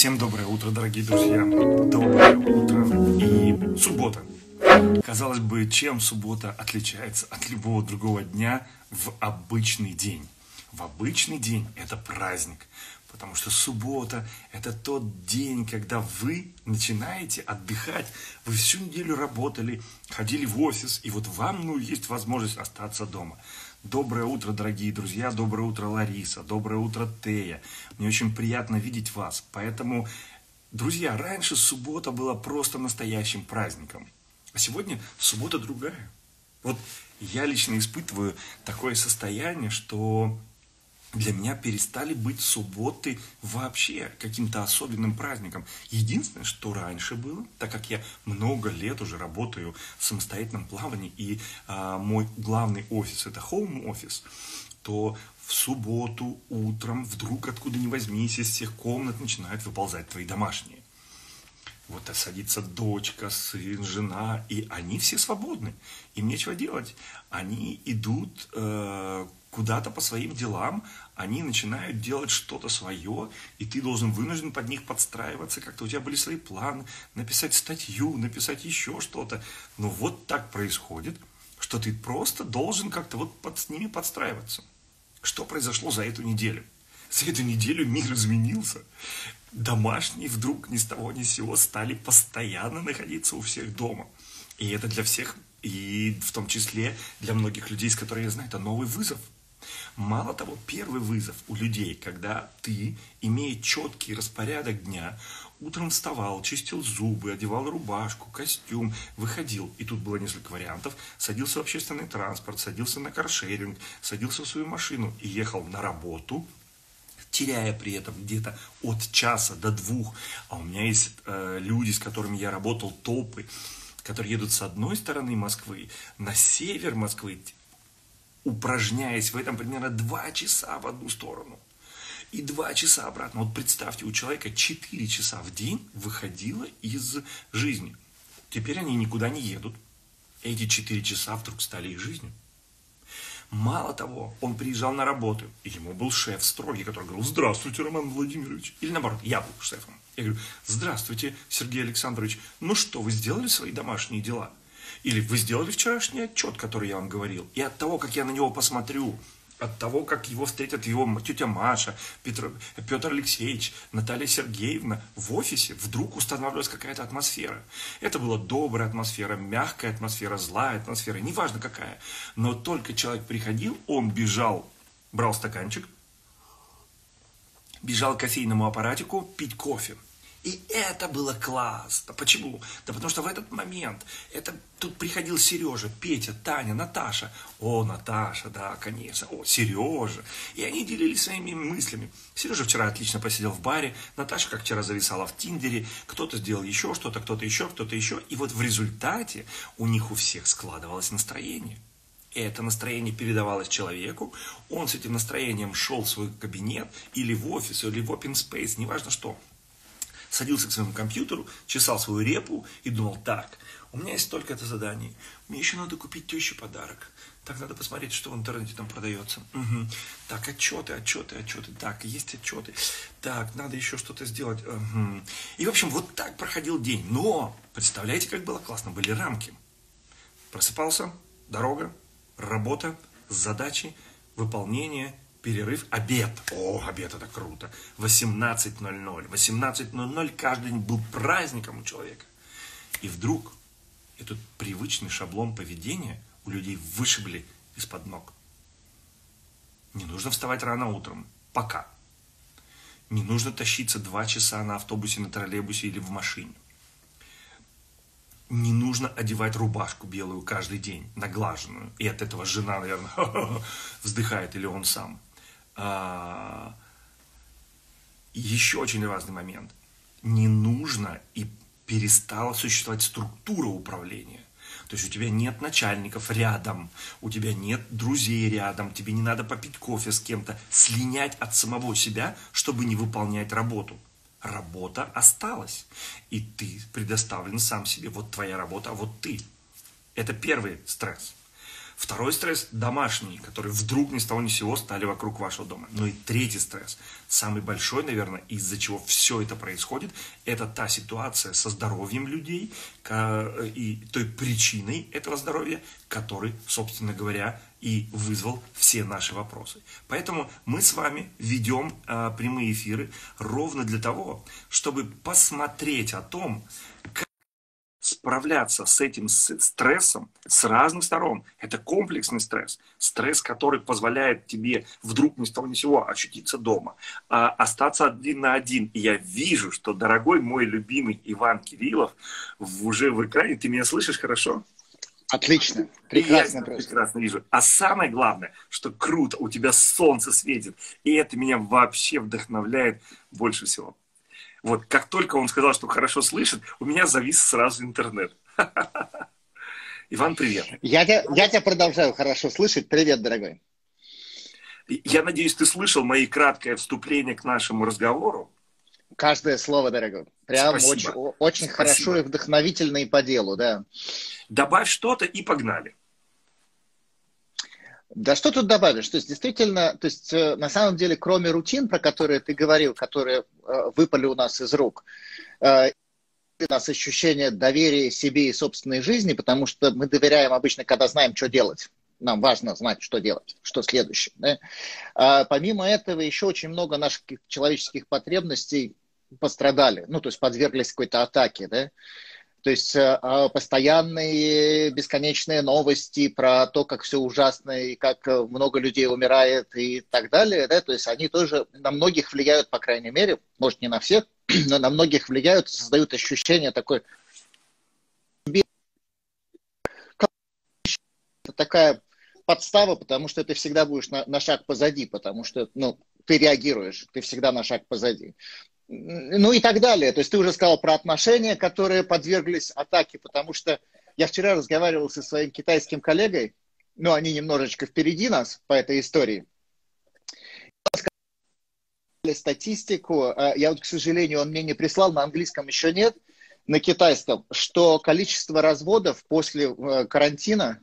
Всем доброе утро, дорогие друзья. Доброе утро и суббота. Казалось бы, чем суббота отличается от любого другого дня в обычный день? В обычный день это праздник, потому что суббота – это тот день, когда вы начинаете отдыхать. Вы всю неделю работали, ходили в офис, и вот вам ну, есть возможность остаться дома. Доброе утро, дорогие друзья, доброе утро, Лариса, доброе утро, Тея. Мне очень приятно видеть вас. Поэтому, друзья, раньше суббота была просто настоящим праздником. А сегодня суббота другая. Вот я лично испытываю такое состояние, что для меня перестали быть субботы вообще каким-то особенным праздником. Единственное, что раньше было, так как я много лет уже работаю в самостоятельном плавании, и а, мой главный офис это home офис, то в субботу утром вдруг откуда ни возьмись из всех комнат начинают выползать твои домашние. Вот садится дочка, сын, жена, и они все свободны. Им нечего делать. Они идут э, куда-то по своим делам, они начинают делать что-то свое, и ты должен вынужден под них подстраиваться, как-то у тебя были свои планы, написать статью, написать еще что-то. Но вот так происходит, что ты просто должен как-то вот под, с ними подстраиваться. Что произошло за эту неделю? За эту неделю мир изменился. Домашние вдруг ни с того ни с сего стали постоянно находиться у всех дома. И это для всех, и в том числе для многих людей, с которыми я знаю, это новый вызов – Мало того, первый вызов у людей, когда ты, имея четкий распорядок дня, утром вставал, чистил зубы, одевал рубашку, костюм, выходил, и тут было несколько вариантов, садился в общественный транспорт, садился на каршеринг, садился в свою машину и ехал на работу, теряя при этом где-то от часа до двух. А у меня есть э, люди, с которыми я работал, толпы, которые едут с одной стороны Москвы на север Москвы, упражняясь в этом примерно два часа в одну сторону и два часа обратно. Вот представьте, у человека 4 часа в день выходило из жизни. Теперь они никуда не едут. Эти 4 часа вдруг стали их жизнью. Мало того, он приезжал на работу, и ему был шеф строгий, который говорил, здравствуйте, Роман Владимирович. Или наоборот, я был шефом. Я говорю, здравствуйте, Сергей Александрович, ну что, вы сделали свои домашние дела? Или вы сделали вчерашний отчет, который я вам говорил. И от того, как я на него посмотрю, от того, как его встретят его тетя Маша, Петр, Петр Алексеевич, Наталья Сергеевна в офисе, вдруг устанавливалась какая-то атмосфера. Это была добрая атмосфера, мягкая атмосфера, злая атмосфера, неважно какая. Но только человек приходил, он бежал, брал стаканчик, бежал к кофейному аппаратику пить кофе. И это было классно. Почему? Да потому что в этот момент это, тут приходил Сережа, Петя, Таня, Наташа. О, Наташа, да, конечно. О, Сережа. И они делились своими мыслями. Сережа вчера отлично посидел в баре. Наташа, как вчера, зависала в Тиндере. Кто-то сделал еще что-то, кто-то еще, кто-то еще. И вот в результате у них у всех складывалось настроение. И это настроение передавалось человеку, он с этим настроением шел в свой кабинет, или в офис, или в open space, неважно что – садился к своему компьютеру, чесал свою репу и думал, так, у меня есть только это задание, мне еще надо купить теще подарок, так надо посмотреть, что в интернете там продается. Угу. Так, отчеты, отчеты, отчеты. Так, есть отчеты. Так, надо еще что-то сделать. Угу. И, в общем, вот так проходил день. Но, представляете, как было классно? Были рамки. Просыпался, дорога, работа, задачи, выполнение, перерыв, обед. О, обед это круто. 18.00. 18.00 каждый день был праздником у человека. И вдруг этот привычный шаблон поведения у людей вышибли из-под ног. Не нужно вставать рано утром. Пока. Не нужно тащиться два часа на автобусе, на троллейбусе или в машине. Не нужно одевать рубашку белую каждый день, наглаженную. И от этого жена, наверное, вздыхает, или он сам. А, еще очень важный момент. Не нужно и перестала существовать структура управления. То есть у тебя нет начальников рядом, у тебя нет друзей рядом, тебе не надо попить кофе с кем-то, слинять от самого себя, чтобы не выполнять работу. Работа осталась, и ты предоставлен сам себе. Вот твоя работа, а вот ты. Это первый стресс. Второй стресс – домашний, который вдруг ни с того ни с сего стали вокруг вашего дома. Ну и третий стресс, самый большой, наверное, из-за чего все это происходит, это та ситуация со здоровьем людей и той причиной этого здоровья, который, собственно говоря, и вызвал все наши вопросы. Поэтому мы с вами ведем а, прямые эфиры ровно для того, чтобы посмотреть о том, как справляться с этим стрессом с разных сторон. Это комплексный стресс. Стресс, который позволяет тебе вдруг ни с того ни сего очутиться дома, а остаться один на один. И я вижу, что, дорогой мой любимый Иван Кириллов, уже в экране, ты меня слышишь хорошо? Отлично. Прекрасно я просто. прекрасно вижу. А самое главное, что круто, у тебя солнце светит. И это меня вообще вдохновляет больше всего. Вот, как только он сказал, что хорошо слышит, у меня завис сразу интернет. Иван, привет. Я тебя, я тебя продолжаю хорошо слышать. Привет, дорогой. Я надеюсь, ты слышал мои краткое вступление к нашему разговору. Каждое слово, дорогой. Прям Спасибо. очень, очень Спасибо. хорошо и вдохновительно и по делу, да. Добавь что-то и погнали. Да что тут добавишь? То есть действительно, то есть э, на самом деле, кроме рутин, про которые ты говорил, которые э, выпали у нас из рук, э, у нас ощущение доверия себе и собственной жизни, потому что мы доверяем обычно, когда знаем, что делать. Нам важно знать, что делать, что следующее. Да? А помимо этого, еще очень много наших человеческих потребностей пострадали, ну, то есть подверглись какой-то атаке. Да? То есть э, а, постоянные бесконечные новости про то, как все ужасно и как э, много людей умирает и так далее, да, то есть они тоже на многих влияют, по крайней мере, может не на всех, но на многих влияют, создают ощущение такой такая подстава, потому что ты всегда будешь на, на шаг позади, потому что ну, ты реагируешь, ты всегда на шаг позади ну и так далее. То есть ты уже сказал про отношения, которые подверглись атаке, потому что я вчера разговаривал со своим китайским коллегой, ну, они немножечко впереди нас по этой истории. Статистику, а, я вот, к сожалению, он мне не прислал, на английском еще нет, на китайском, что количество разводов после э, карантина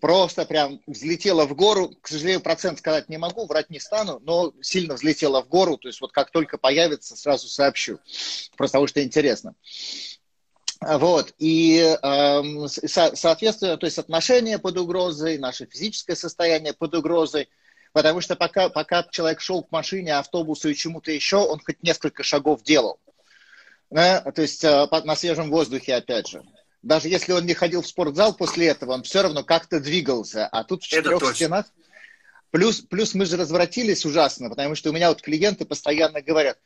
просто прям взлетела в гору. К сожалению, процент сказать не могу, врать не стану, но сильно взлетела в гору. То есть вот как только появится, сразу сообщу. Просто потому что интересно. Вот, и э, со, соответственно, то есть отношения под угрозой, наше физическое состояние под угрозой, потому что пока, пока человек шел к машине, автобусу и чему-то еще, он хоть несколько шагов делал. Да? То есть э, на свежем воздухе, опять же даже если он не ходил в спортзал после этого, он все равно как-то двигался. А тут в четырех стенах... Плюс, плюс мы же развратились ужасно, потому что у меня вот клиенты постоянно говорят,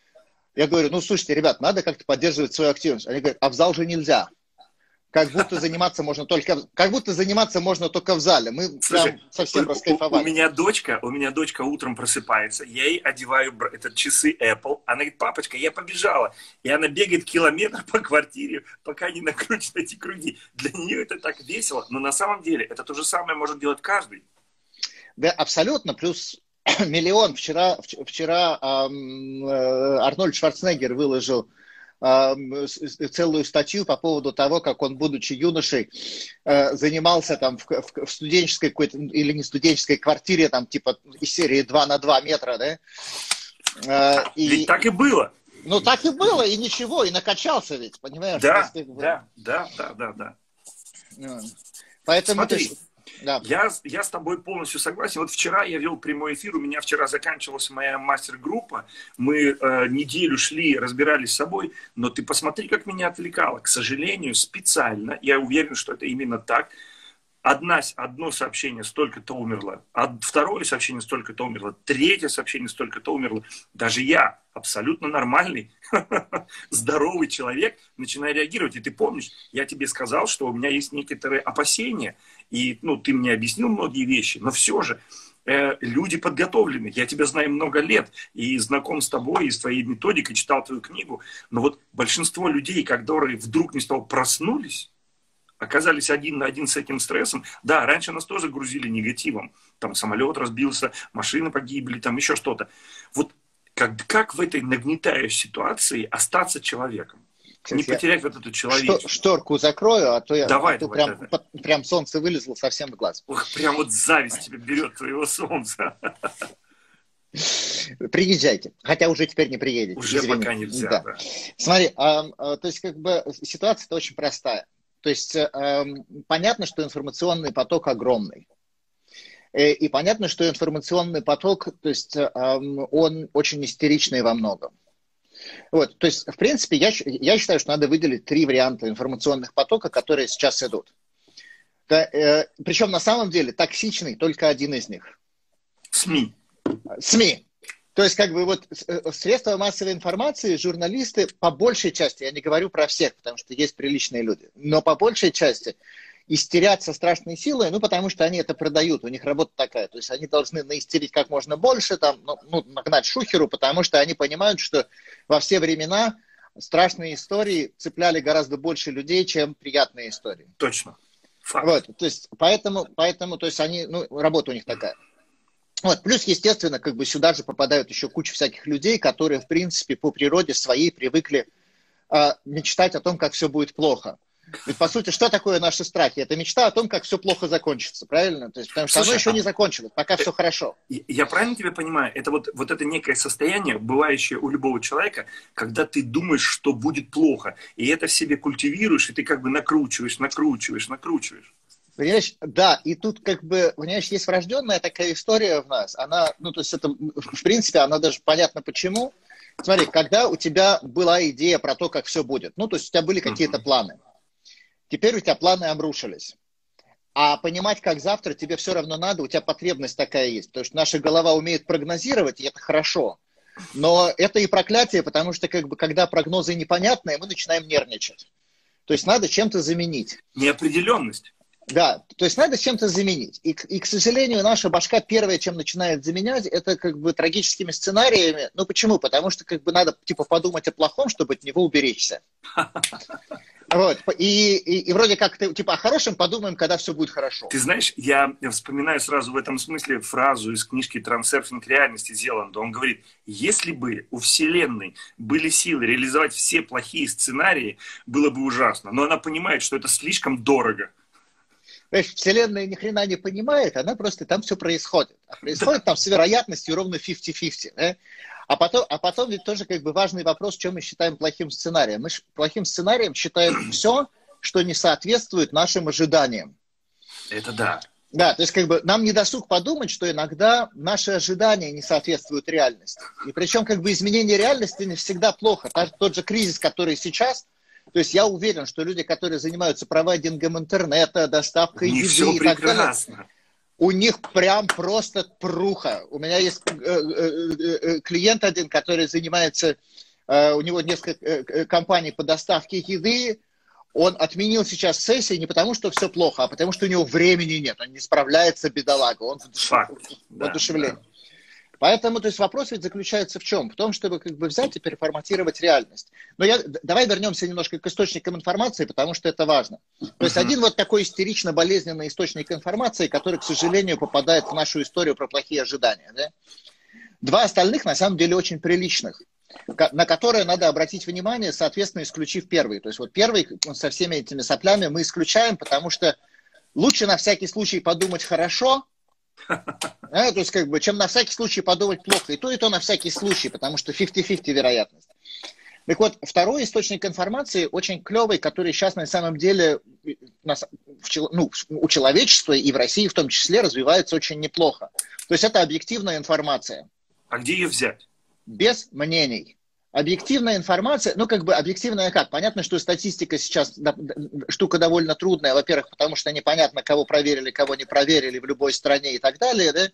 я говорю, ну, слушайте, ребят, надо как-то поддерживать свою активность. Они говорят, а в зал же нельзя как будто заниматься можно только, как будто заниматься можно только в зале. Мы Слушай, прям совсем раскайфовали. У, у меня дочка, у меня дочка утром просыпается, я ей одеваю этот часы Apple, она говорит, папочка, я побежала, и она бегает километр по квартире, пока не накрутит эти круги. Для нее это так весело, но на самом деле это то же самое может делать каждый. Да, абсолютно. Плюс миллион. Вчера, вчера эм, Арнольд Шварценеггер выложил целую статью по поводу того, как он, будучи юношей, э, занимался там в, в, в студенческой какой-то, или не студенческой квартире, там типа из серии 2 на 2 метра, да? Э, и, ведь так и было. Ну, так и было, и ничего, и накачался ведь, понимаешь? Да, да, да, да, да, да. Поэтому Смотри, ты, да. Я, я с тобой полностью согласен. Вот вчера я вел прямой эфир, у меня вчера заканчивалась моя мастер-группа, мы э, неделю шли, разбирались с собой, но ты посмотри, как меня отвлекало. К сожалению, специально, я уверен, что это именно так, одна, одно сообщение столько-то умерло, а второе сообщение столько-то умерло, третье сообщение столько-то умерло. Даже я, абсолютно нормальный, здоровый человек, начинаю реагировать. И ты помнишь, я тебе сказал, что у меня есть некоторые опасения, и ну, ты мне объяснил многие вещи, но все же э, люди подготовлены. Я тебя знаю много лет и знаком с тобой, и с твоей методикой, читал твою книгу. Но вот большинство людей, которые вдруг не стал проснулись, оказались один на один с этим стрессом. Да, раньше нас тоже грузили негативом. Там самолет разбился, машины погибли, там еще что-то. Вот как, как в этой нагнетающей ситуации остаться человеком? Сейчас не потерять вот эту человечность. Шторку закрою, а то я давай, а то давай, прям, давай. прям солнце вылезло совсем в глаз. Ох, прям вот зависть тебе берет твоего солнца. Приезжайте. Хотя уже теперь не приедете. Уже извини. пока нельзя, да. да. Смотри, а, а, то есть как бы ситуация-то очень простая. То есть а, понятно, что информационный поток огромный. Э, и понятно, что информационный поток, то есть он очень истеричный во многом. Вот, то есть, в принципе, я, я считаю, что надо выделить три варианта информационных потока, которые сейчас идут. Да, э, причем на самом деле токсичный только один из них. СМИ. СМИ. То есть, как бы вот э, средства массовой информации, журналисты, по большей части, я не говорю про всех, потому что есть приличные люди, но по большей части истерят со страшной силой, ну, потому что они это продают, у них работа такая, то есть они должны наистерить как можно больше, там, ну, ну, нагнать шухеру, потому что они понимают, что во все времена страшные истории цепляли гораздо больше людей, чем приятные истории. Точно. Факт. Вот, то есть, поэтому, поэтому, то есть они, ну, работа у них такая. Вот, плюс, естественно, как бы сюда же попадают еще куча всяких людей, которые, в принципе, по природе своей привыкли э, мечтать о том, как все будет плохо. Ведь, по сути, что такое наши страхи? Это мечта о том, как все плохо закончится, правильно? То есть, потому что Слушай, оно еще а... не закончилось, пока все хорошо. Я правильно тебя понимаю? Это вот, вот это некое состояние, бывающее у любого человека, когда ты думаешь, что будет плохо, и это в себе культивируешь, и ты как бы накручиваешь, накручиваешь, накручиваешь. Понимаешь, да, и тут как бы, понимаешь, есть врожденная такая история в нас. Она, ну, то есть это, в принципе, она даже понятно почему. Смотри, когда у тебя была идея про то, как все будет, ну, то есть у тебя были какие-то планы, Теперь у тебя планы обрушились. А понимать, как завтра, тебе все равно надо, у тебя потребность такая есть. Потому что наша голова умеет прогнозировать, и это хорошо. Но это и проклятие, потому что как бы, когда прогнозы непонятные, мы начинаем нервничать. То есть надо чем-то заменить. Неопределенность. Да, то есть надо чем-то заменить. И, и, к сожалению, наша башка первое, чем начинает заменять, это как бы трагическими сценариями. Ну почему? Потому что как бы надо типа подумать о плохом, чтобы от него уберечься. Вот. И, и, и вроде как ты, типа, о хорошем подумаем, когда все будет хорошо. Ты знаешь, я, вспоминаю сразу в этом смысле фразу из книжки «Трансерфинг реальности» Зеланда. Он говорит, если бы у Вселенной были силы реализовать все плохие сценарии, было бы ужасно. Но она понимает, что это слишком дорого. Понимаешь, Вселенная ни хрена не понимает, она просто там все происходит. А происходит там с вероятностью ровно 50-50. Да? А потом, а потом ведь тоже как бы важный вопрос, что мы считаем плохим сценарием. Мы плохим сценарием считаем все, что не соответствует нашим ожиданиям. Это да. Да, то есть как бы нам не досуг подумать, что иногда наши ожидания не соответствуют реальности. И причем как бы изменение реальности не всегда плохо. Тот же кризис, который сейчас, то есть я уверен, что люди, которые занимаются провайдингом интернета, доставкой еды и так далее, у них прям просто пруха. У меня есть э, э, э, клиент один, который занимается, у него несколько компаний по доставке еды. Он отменил сейчас сессии не потому, что все плохо, а потому, что у него времени нет. Он не справляется, бедолага. Он в воодушевлении. Да, Поэтому, то есть вопрос ведь заключается в чем? В том, чтобы как бы взять и переформатировать реальность. Но я, давай вернемся немножко к источникам информации, потому что это важно. То есть один вот такой истерично болезненный источник информации, который, к сожалению, попадает в нашу историю про плохие ожидания. Да? Два остальных, на самом деле, очень приличных на которые надо обратить внимание, соответственно, исключив первый. То есть вот первый со всеми этими соплями мы исключаем, потому что лучше на всякий случай подумать хорошо, а, то есть, как бы, чем на всякий случай подумать плохо. И то, и то на всякий случай, потому что 50-50 вероятность. Так вот, второй источник информации очень клевый, который сейчас на самом деле ну, у человечества и в России в том числе развивается очень неплохо. То есть это объективная информация. А где ее взять? Без мнений объективная информация, ну, как бы объективная как? Понятно, что статистика сейчас штука довольно трудная, во-первых, потому что непонятно, кого проверили, кого не проверили в любой стране и так далее, да?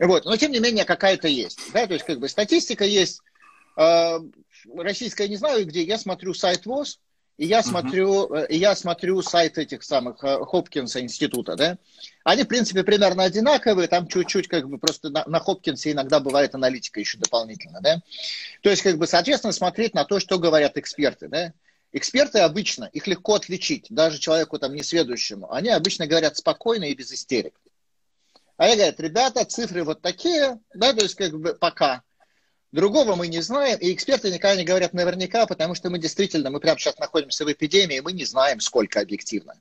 Вот, но тем не менее какая-то есть, да, то есть как бы статистика есть, э, российская не знаю где, я смотрю сайт ВОЗ, и я смотрю, uh-huh. и я смотрю сайт этих самых э, Хопкинса института, да, они, в принципе, примерно одинаковые, там чуть-чуть как бы просто на, на Хопкинсе иногда бывает аналитика еще дополнительно, да. То есть, как бы, соответственно, смотреть на то, что говорят эксперты, да. Эксперты обычно, их легко отличить, даже человеку там несведущему, они обычно говорят спокойно и без истерик. А я говорят, ребята, цифры вот такие, да, то есть, как бы, пока. Другого мы не знаем, и эксперты никогда не говорят наверняка, потому что мы действительно, мы прямо сейчас находимся в эпидемии, мы не знаем, сколько объективно.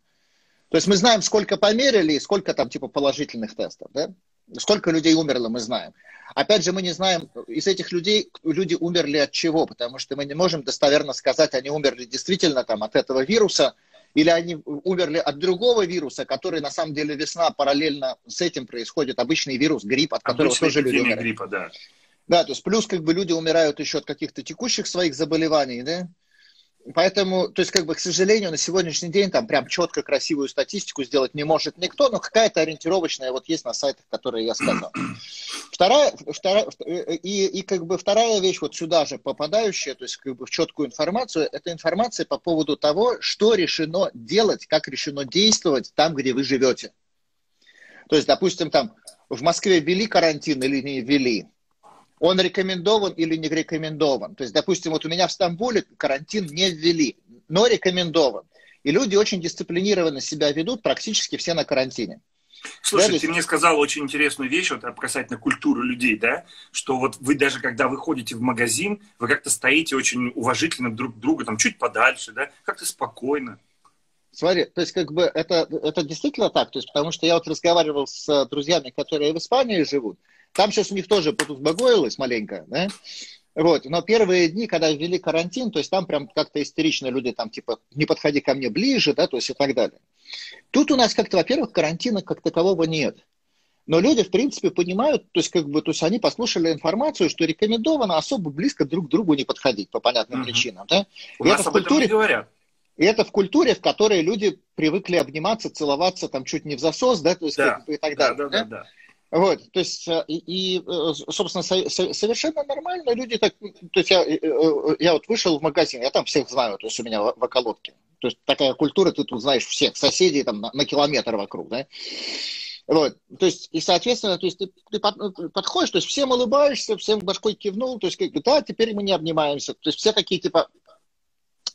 То есть мы знаем, сколько померили и сколько там типа положительных тестов, да? Сколько людей умерло, мы знаем. Опять же, мы не знаем, из этих людей люди умерли от чего, потому что мы не можем достоверно сказать, они умерли действительно там от этого вируса, или они умерли от другого вируса, который на самом деле весна параллельно с этим происходит, обычный вирус, грипп, от которого Обычная тоже люди умирают. гриппа, да. Да, то есть плюс как бы люди умирают еще от каких-то текущих своих заболеваний, да, Поэтому, то есть, как бы, к сожалению, на сегодняшний день там прям четко красивую статистику сделать не может никто, но какая-то ориентировочная вот есть на сайтах, которые я сказал. Вторая, вторая и, и как бы вторая вещь вот сюда же попадающая, то есть как бы в четкую информацию, это информация по поводу того, что решено делать, как решено действовать там, где вы живете. То есть, допустим, там в Москве ввели карантин или не ввели, он рекомендован или не рекомендован. То есть, допустим, вот у меня в Стамбуле карантин не ввели, но рекомендован. И люди очень дисциплинированно себя ведут, практически все на карантине. Слушай, да, ты мне сказал очень интересную вещь вот касательно культуры людей, да, что вот вы даже когда выходите в магазин, вы как-то стоите очень уважительно друг к другу, там чуть подальше, да, как-то спокойно. Смотри, то есть как бы это, это действительно так, то есть потому что я вот разговаривал с друзьями, которые в Испании живут, там сейчас у них тоже подузбагоилось маленько, да? Вот, но первые дни, когда ввели карантин, то есть там прям как-то истерично люди там типа не подходи ко мне ближе, да, то есть и так далее. Тут у нас как-то, во-первых, карантина как такового нет. Но люди, в принципе, понимают, то есть, как бы, то есть они послушали информацию, что рекомендовано особо близко друг к другу не подходить по понятным угу. причинам. Да? У и нас это об в культуре, этом говорят. И это в культуре, в которой люди привыкли обниматься, целоваться там чуть не в засос, да, то есть да, как бы, и так да, далее. Да, да, да. Вот, то есть, э, и, э, собственно, совершенно нормально люди так, то есть я, э, я вот вышел в магазин, я там всех знаю, то есть у меня в околотке. То есть такая культура, ты тут знаешь всех соседей там на, на километр вокруг, да. Вот, то есть, и, соответственно, то есть ты, ты подходишь, то есть всем улыбаешься, всем башкой кивнул, то есть, да, теперь мы не обнимаемся. То есть все такие, типа,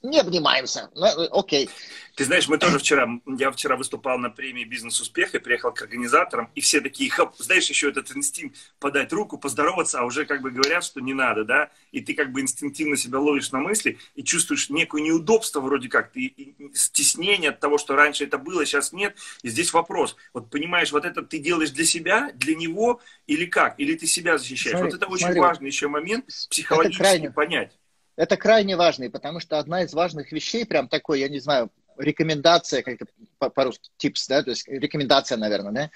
не обнимаемся. Ну, окей. Ты знаешь, мы тоже вчера, я вчера выступал на премии «Бизнес-успех» и приехал к организаторам, и все такие, хоп, знаешь, еще этот инстинкт подать руку, поздороваться, а уже как бы говорят, что не надо, да, и ты как бы инстинктивно себя ловишь на мысли и чувствуешь некое неудобство вроде как, ты, стеснение от того, что раньше это было, сейчас нет, и здесь вопрос, вот понимаешь, вот это ты делаешь для себя, для него, или как, или ты себя защищаешь, смотри, вот это очень смотри, важный еще момент психологически понять. Это крайне важно, потому что одна из важных вещей, прям такой, я не знаю, рекомендация, как это по-русски, tips, да, то есть рекомендация, наверное, да.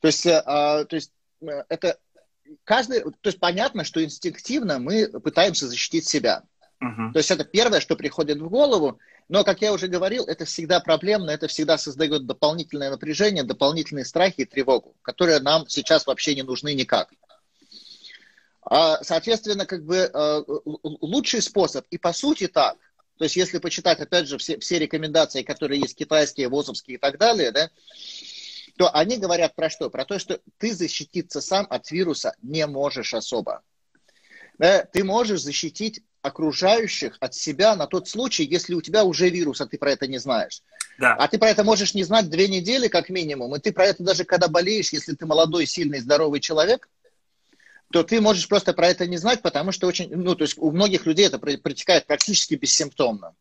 То есть, э, а, то есть э, это каждый, то есть понятно, что инстинктивно мы пытаемся защитить себя. Uh-huh. То есть это первое, что приходит в голову, но, как я уже говорил, это всегда проблемно, это всегда создает дополнительное напряжение, дополнительные страхи и тревогу, которые нам сейчас вообще не нужны никак. А, соответственно, как бы э, лучший способ, и по сути так, то есть если почитать, опять же, все, все рекомендации, которые есть китайские, ВОЗовские и так далее, да, то они говорят про что? Про то, что ты защититься сам от вируса не можешь особо. Да, ты можешь защитить окружающих от себя на тот случай, если у тебя уже вирус, а ты про это не знаешь. Да. А ты про это можешь не знать две недели как минимум, и ты про это даже когда болеешь, если ты молодой, сильный, здоровый человек, то ты можешь просто про это не знать, потому что очень, ну, то есть у многих людей это протекает практически бессимптомно.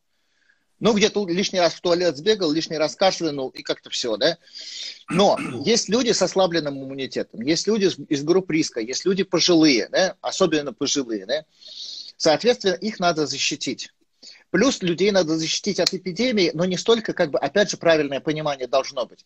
Ну, где-то лишний раз в туалет сбегал, лишний раз кашлянул и как-то все, да. Но есть люди с ослабленным иммунитетом, есть люди из групп риска, есть люди пожилые, да, особенно пожилые, да. Соответственно, их надо защитить. Плюс людей надо защитить от эпидемии, но не столько, как бы, опять же, правильное понимание должно быть.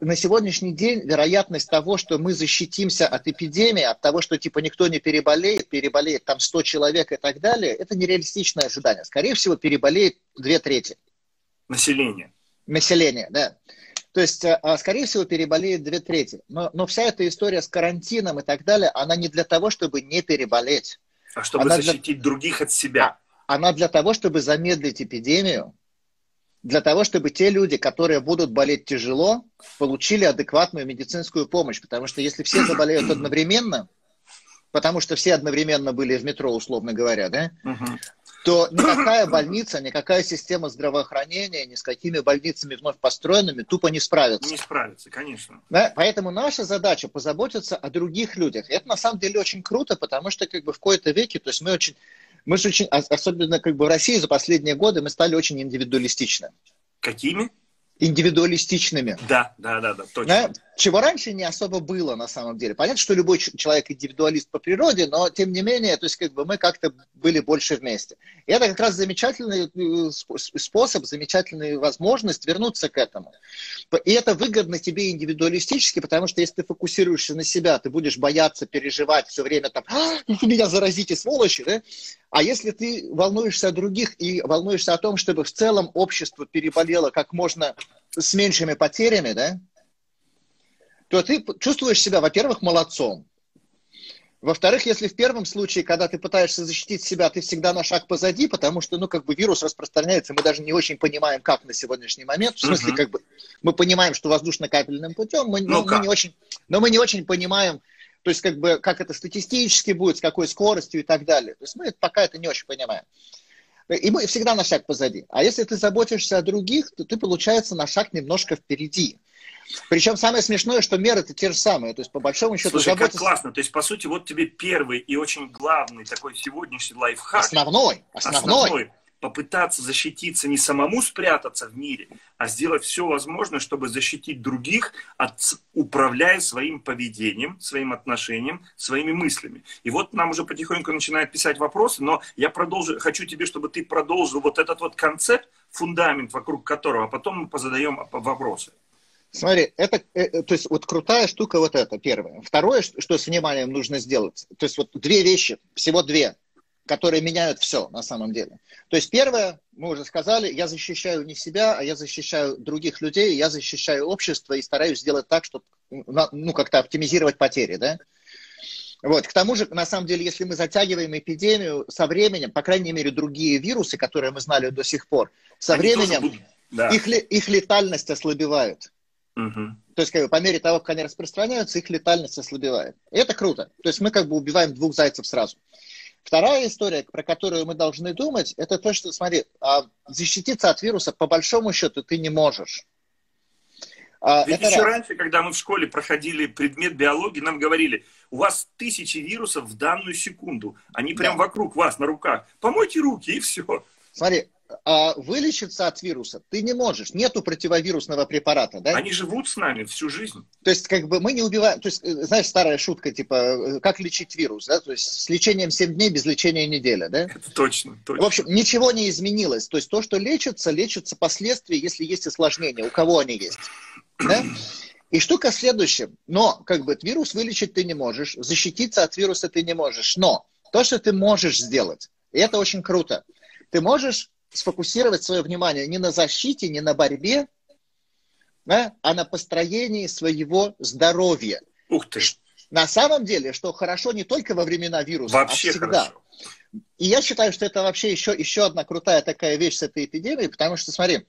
На сегодняшний день вероятность того, что мы защитимся от эпидемии, от того, что типа никто не переболеет, переболеет там 100 человек и так далее, это нереалистичное ожидание. Скорее всего, переболеет две трети. Население. Население, да. То есть, а, скорее всего, переболеет две трети. Но, но вся эта история с карантином и так далее, она не для того, чтобы не переболеть. А чтобы она защитить для... других от себя она для того, чтобы замедлить эпидемию, для того, чтобы те люди, которые будут болеть тяжело, получили адекватную медицинскую помощь. Потому что если все заболеют одновременно, потому что все одновременно были в метро, условно говоря, да, угу. то никакая больница, никакая система здравоохранения ни с какими больницами вновь построенными тупо не справится. Не справится, конечно. Да? Поэтому наша задача позаботиться о других людях. И это на самом деле очень круто, потому что как бы в кои-то веке, то есть мы очень, мы же очень, особенно как бы в России за последние годы мы стали очень индивидуалистичны. Какими? индивидуалистичными. Да, да, да, да, точно. Да? Чего раньше не особо было на самом деле. Понятно, что любой человек индивидуалист по природе, но тем не менее, то есть как бы мы как-то были больше вместе. И это как раз замечательный э, способ, замечательная возможность вернуться к этому. И это выгодно тебе индивидуалистически, потому что если ты фокусируешься на себя, ты будешь бояться, переживать все время там, а, меня заразите, сволочи, да? А если ты волнуешься о других и волнуешься о том, чтобы в целом общество переболело как можно с меньшими потерями, да, то ты чувствуешь себя, во-первых, молодцом. Во-вторых, если в первом случае, когда ты пытаешься защитить себя, ты всегда на шаг позади, потому что, ну, как бы вирус распространяется, мы даже не очень понимаем, как на сегодняшний момент. В смысле, uh-huh. как бы мы понимаем, что воздушно-капельным путем, мы, ну, мы не очень, но мы не очень понимаем, то есть, как бы, как это статистически будет, с какой скоростью и так далее. То есть мы пока это не очень понимаем. И мы всегда на шаг позади. А если ты заботишься о других, то ты, получается, на шаг немножко впереди. Причем самое смешное, что меры-то те же самые. То есть, по большому счету, Слушай, заботиться... как классно. То есть, по сути, вот тебе первый и очень главный такой сегодняшний лайфхак. Основной. Основной. основной попытаться защититься, не самому спрятаться в мире, а сделать все возможное, чтобы защитить других, от, управляя своим поведением, своим отношением, своими мыслями. И вот нам уже потихоньку начинают писать вопросы, но я продолжу, хочу тебе, чтобы ты продолжил вот этот вот концепт, фундамент, вокруг которого, а потом мы позадаем вопросы. Смотри, это, э, э, то есть вот крутая штука вот это, первое. Второе, что с вниманием нужно сделать, то есть вот две вещи, всего две, которые меняют все на самом деле. То есть первое, мы уже сказали, я защищаю не себя, а я защищаю других людей, я защищаю общество и стараюсь сделать так, чтобы ну, как-то оптимизировать потери, да. Вот. К тому же, на самом деле, если мы затягиваем эпидемию, со временем, по крайней мере, другие вирусы, которые мы знали до сих пор, со Они временем да. их, их летальность ослабевает. Угу. То есть, как бы, по мере того, как они распространяются, их летальность ослабевает. И это круто. То есть мы как бы убиваем двух зайцев сразу. Вторая история, про которую мы должны думать, это то, что, смотри, а, защититься от вируса по большому счету ты не можешь. А, Ведь еще раз. раньше, когда мы в школе проходили предмет биологии, нам говорили, у вас тысячи вирусов в данную секунду. Они прям да. вокруг вас, на руках. Помойте руки, и все. Смотри, а вылечиться от вируса ты не можешь. Нету противовирусного препарата, да? Они живут с нами всю жизнь. То есть, как бы мы не убиваем... То есть, э, знаешь, старая шутка, типа, э, как лечить вирус, да? То есть, с лечением 7 дней, без лечения неделя, да? Это точно, точно. В общем, ничего не изменилось. То есть, то, что лечится, лечится последствия, если есть осложнения. У кого они есть, да? И штука следующая. Но, как бы, вирус вылечить ты не можешь, защититься от вируса ты не можешь. Но то, что ты можешь сделать, и это очень круто, ты можешь сфокусировать свое внимание не на защите, не на борьбе, да, а на построении своего здоровья. Ух ты! На самом деле, что хорошо не только во времена вируса, а вообще а всегда. Хорошо. И я считаю, что это вообще еще, еще одна крутая такая вещь с этой эпидемией, потому что, смотри,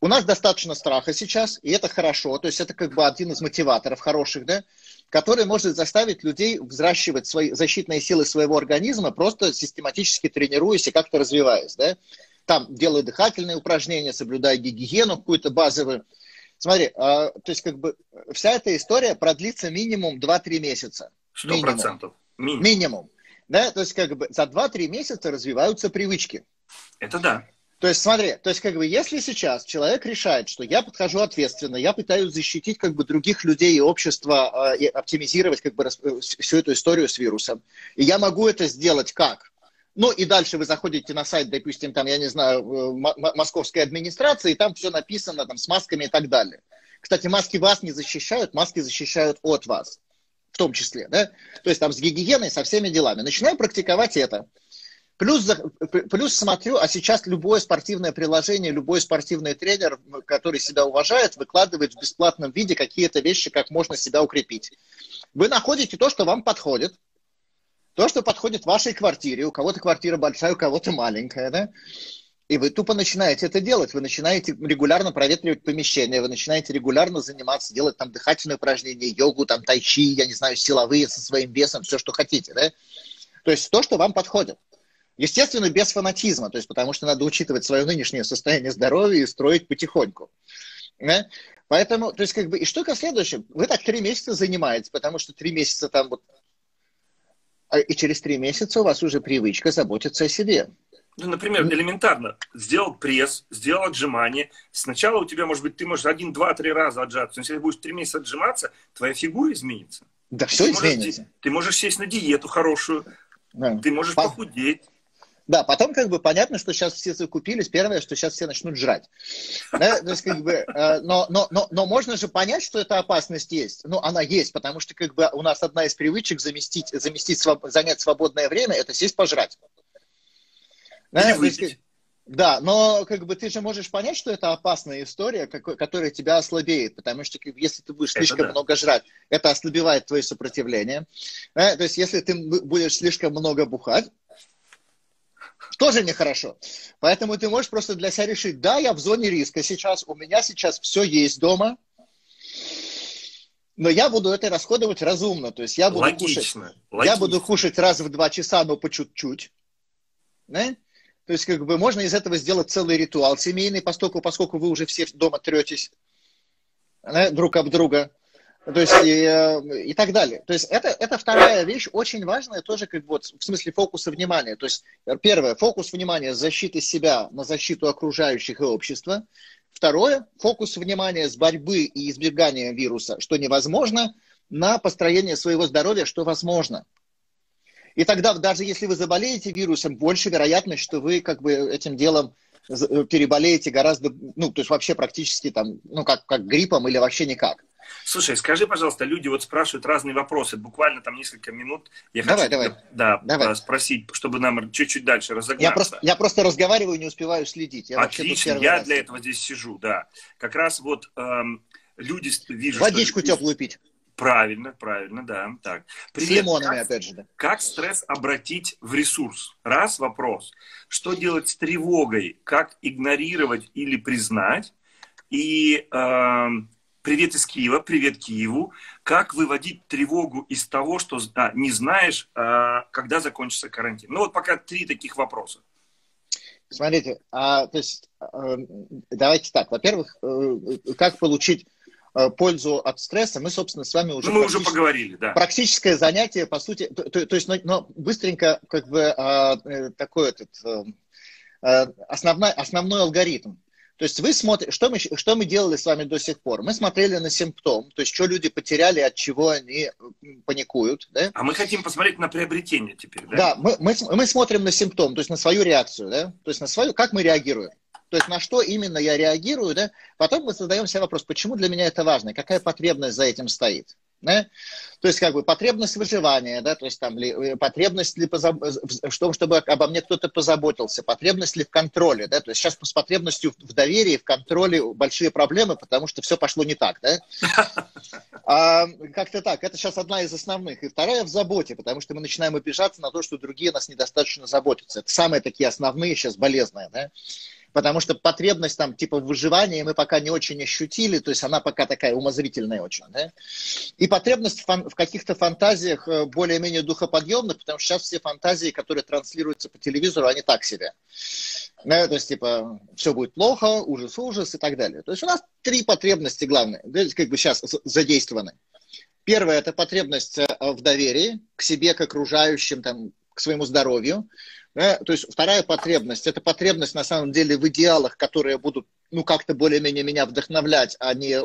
у нас достаточно страха сейчас, и это хорошо, то есть это как бы один из мотиваторов хороших, да, который может заставить людей взращивать свои защитные силы своего организма, просто систематически тренируясь и как-то развиваясь, да там делай дыхательные упражнения, соблюдай гигиену какую-то базовую. Смотри, а, то есть как бы вся эта история продлится минимум 2-3 месяца. Сто процентов. Минимум. минимум. Да, то есть как бы за 2-3 месяца развиваются привычки. Это да. То есть смотри, то есть как бы если сейчас человек решает, что я подхожу ответственно, я пытаюсь защитить как бы других людей и общество, э, и оптимизировать как бы э, всю эту историю с вирусом, и я могу это сделать как? Ну и дальше вы заходите на сайт, допустим, там, я не знаю, э, московской администрации, и там все написано там, с масками и так далее. Кстати, маски вас не защищают, маски защищают от вас, в том числе, да? То есть там с гигиеной, со всеми делами. Начинаю практиковать это. Плюс, плюс смотрю, а сейчас любое спортивное приложение, любой спортивный тренер, который себя уважает, выкладывает в бесплатном виде какие-то вещи, как можно себя укрепить. Вы находите то, что вам подходит, то, что подходит вашей квартире, у кого-то квартира большая, у кого-то маленькая, да, и вы тупо начинаете это делать, вы начинаете регулярно проветривать помещение, вы начинаете регулярно заниматься, делать там дыхательные упражнения, йогу, там тайчи, я не знаю, силовые со своим весом, все, что хотите, да. То есть то, что вам подходит. Естественно, без фанатизма, то есть потому что надо учитывать свое нынешнее состояние здоровья и строить потихоньку. Да? Поэтому, то есть, как бы, и штука следующая. Вы так три месяца занимаетесь, потому что три месяца там вот... А, и через три месяца у вас уже привычка заботиться о себе. Ну, например, элементарно. Сделал пресс, сделал отжимание. Сначала у тебя, может быть, ты можешь один, два, три раза отжаться. Но если ты будешь три месяца отжиматься, твоя фигура изменится. Да, все ты изменится. Можешь, ты можешь сесть на диету хорошую. Да. Ты можешь По... похудеть. Да, потом как бы понятно, что сейчас все закупились. Первое, что сейчас все начнут жрать. Да? То есть, как бы, э, но, но, но, но можно же понять, что эта опасность есть. Ну, она есть, потому что как бы у нас одна из привычек заместить, заместить занять свободное время – это сесть пожрать. Да? Есть, да, но как бы ты же можешь понять, что это опасная история, которая тебя ослабеет, потому что как, если ты будешь слишком да. много жрать, это ослабевает твое сопротивление. Да? То есть если ты будешь слишком много бухать, тоже нехорошо. Поэтому ты можешь просто для себя решить, да, я в зоне риска сейчас, у меня сейчас все есть дома, но я буду это расходовать разумно. То есть я буду, логично, кушать, логично. я буду кушать раз в два часа, но по чуть-чуть. Да? То есть как бы можно из этого сделать целый ритуал семейный, поскольку, поскольку вы уже все дома третесь да, друг об друга то есть и, э, и так далее. То есть это, это вторая вещь, очень важная тоже, как вот в смысле фокуса внимания. То есть первое, фокус внимания защиты себя на защиту окружающих и общества. Второе, фокус внимания с борьбы и избегания вируса, что невозможно, на построение своего здоровья, что возможно. И тогда даже если вы заболеете вирусом, больше вероятность, что вы как бы этим делом э, переболеете гораздо, ну, то есть вообще практически там, ну, как, как гриппом или вообще никак. Слушай, скажи, пожалуйста, люди вот спрашивают разные вопросы, буквально там несколько минут. Я давай, хочу давай. Да, давай. спросить, чтобы нам чуть-чуть дальше разогнаться. Я просто, я просто разговариваю, не успеваю следить. Я Отлично, я для этого здесь сижу, да. Как раз вот эм, люди вижу, Водичку что... теплую пить. Правильно, правильно, да. Так. Привет. С лимонами, как, опять же. Да. Как стресс обратить в ресурс? Раз вопрос. Что делать с тревогой? Как игнорировать или признать? И э, Привет из Киева, привет Киеву. Как выводить тревогу из того, что а, не знаешь, а, когда закончится карантин? Ну вот пока три таких вопроса. Смотрите, а, то есть а, давайте так. Во-первых, а, как получить а, пользу от стресса, мы, собственно, с вами уже... Ну, мы уже поговорили, да. Практическое занятие, по сути, то, то, то есть, но, но быстренько, как бы, а, такой этот, а, основной, основной алгоритм. То есть вы смотрите, что мы, что мы делали с вами до сих пор? Мы смотрели на симптом, то есть что люди потеряли, от чего они паникуют. Да? А мы хотим посмотреть на приобретение теперь, да? Да, мы, мы, мы смотрим на симптом, то есть на свою реакцию, да? то есть на свою, как мы реагируем. То есть на что именно я реагирую, да? Потом мы задаем себе вопрос, почему для меня это важно, какая потребность за этим стоит. Да? То есть, как бы, потребность выживания, да, то есть, там, ли, э, потребность ли позаб... в том, чтобы обо мне кто-то позаботился, потребность ли в контроле, да, то есть сейчас с потребностью в доверии, в контроле большие проблемы, потому что все пошло не так, да. А, как-то так, это сейчас одна из основных. И вторая в заботе, потому что мы начинаем обижаться на то, что другие нас недостаточно заботятся. Это самые такие основные сейчас болезные, да потому что потребность там типа выживания мы пока не очень ощутили, то есть она пока такая умозрительная очень. Да? И потребность в, в каких-то фантазиях э, более-менее духоподъемных, потому что сейчас все фантазии, которые транслируются по телевизору, они так себе. Да, то есть, типа, все будет плохо, ужас, ужас и так далее. То есть у нас три потребности главные, да, как бы сейчас задействованы. Первое – это потребность э, в доверии к себе, к окружающим, там, к своему здоровью. Да? То есть вторая потребность – это потребность на самом деле в идеалах, которые будут ну, как-то более-менее меня вдохновлять, а не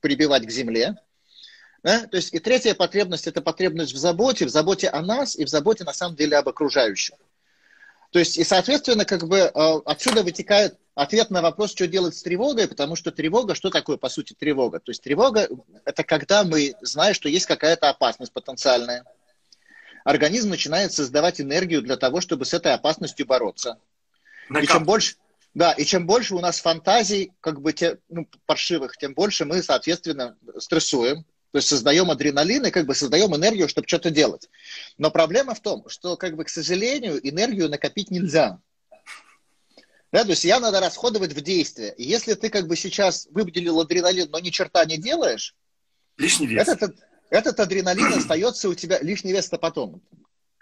прибивать к земле. Да? То есть и третья потребность – это потребность в заботе, в заботе о нас и в заботе на самом деле об окружающих. То есть и, соответственно, как бы э, отсюда вытекает ответ на вопрос, что делать с тревогой, потому что тревога, что такое по сути тревога? То есть тревога – это когда мы знаем, что есть какая-то опасность потенциальная – организм начинает создавать энергию для того, чтобы с этой опасностью бороться. И чем больше, да, и чем больше у нас фантазий, как бы те, ну, паршивых, тем больше мы, соответственно, стрессуем, то есть создаем адреналин и как бы создаем энергию, чтобы что-то делать. Но проблема в том, что, как бы, к сожалению, энергию накопить нельзя. Да, то есть я надо расходовать в действие. И если ты как бы сейчас выделил адреналин, но ни черта не делаешь, лишний вес. Этот, этот адреналин остается у тебя, лишний вес-то потом.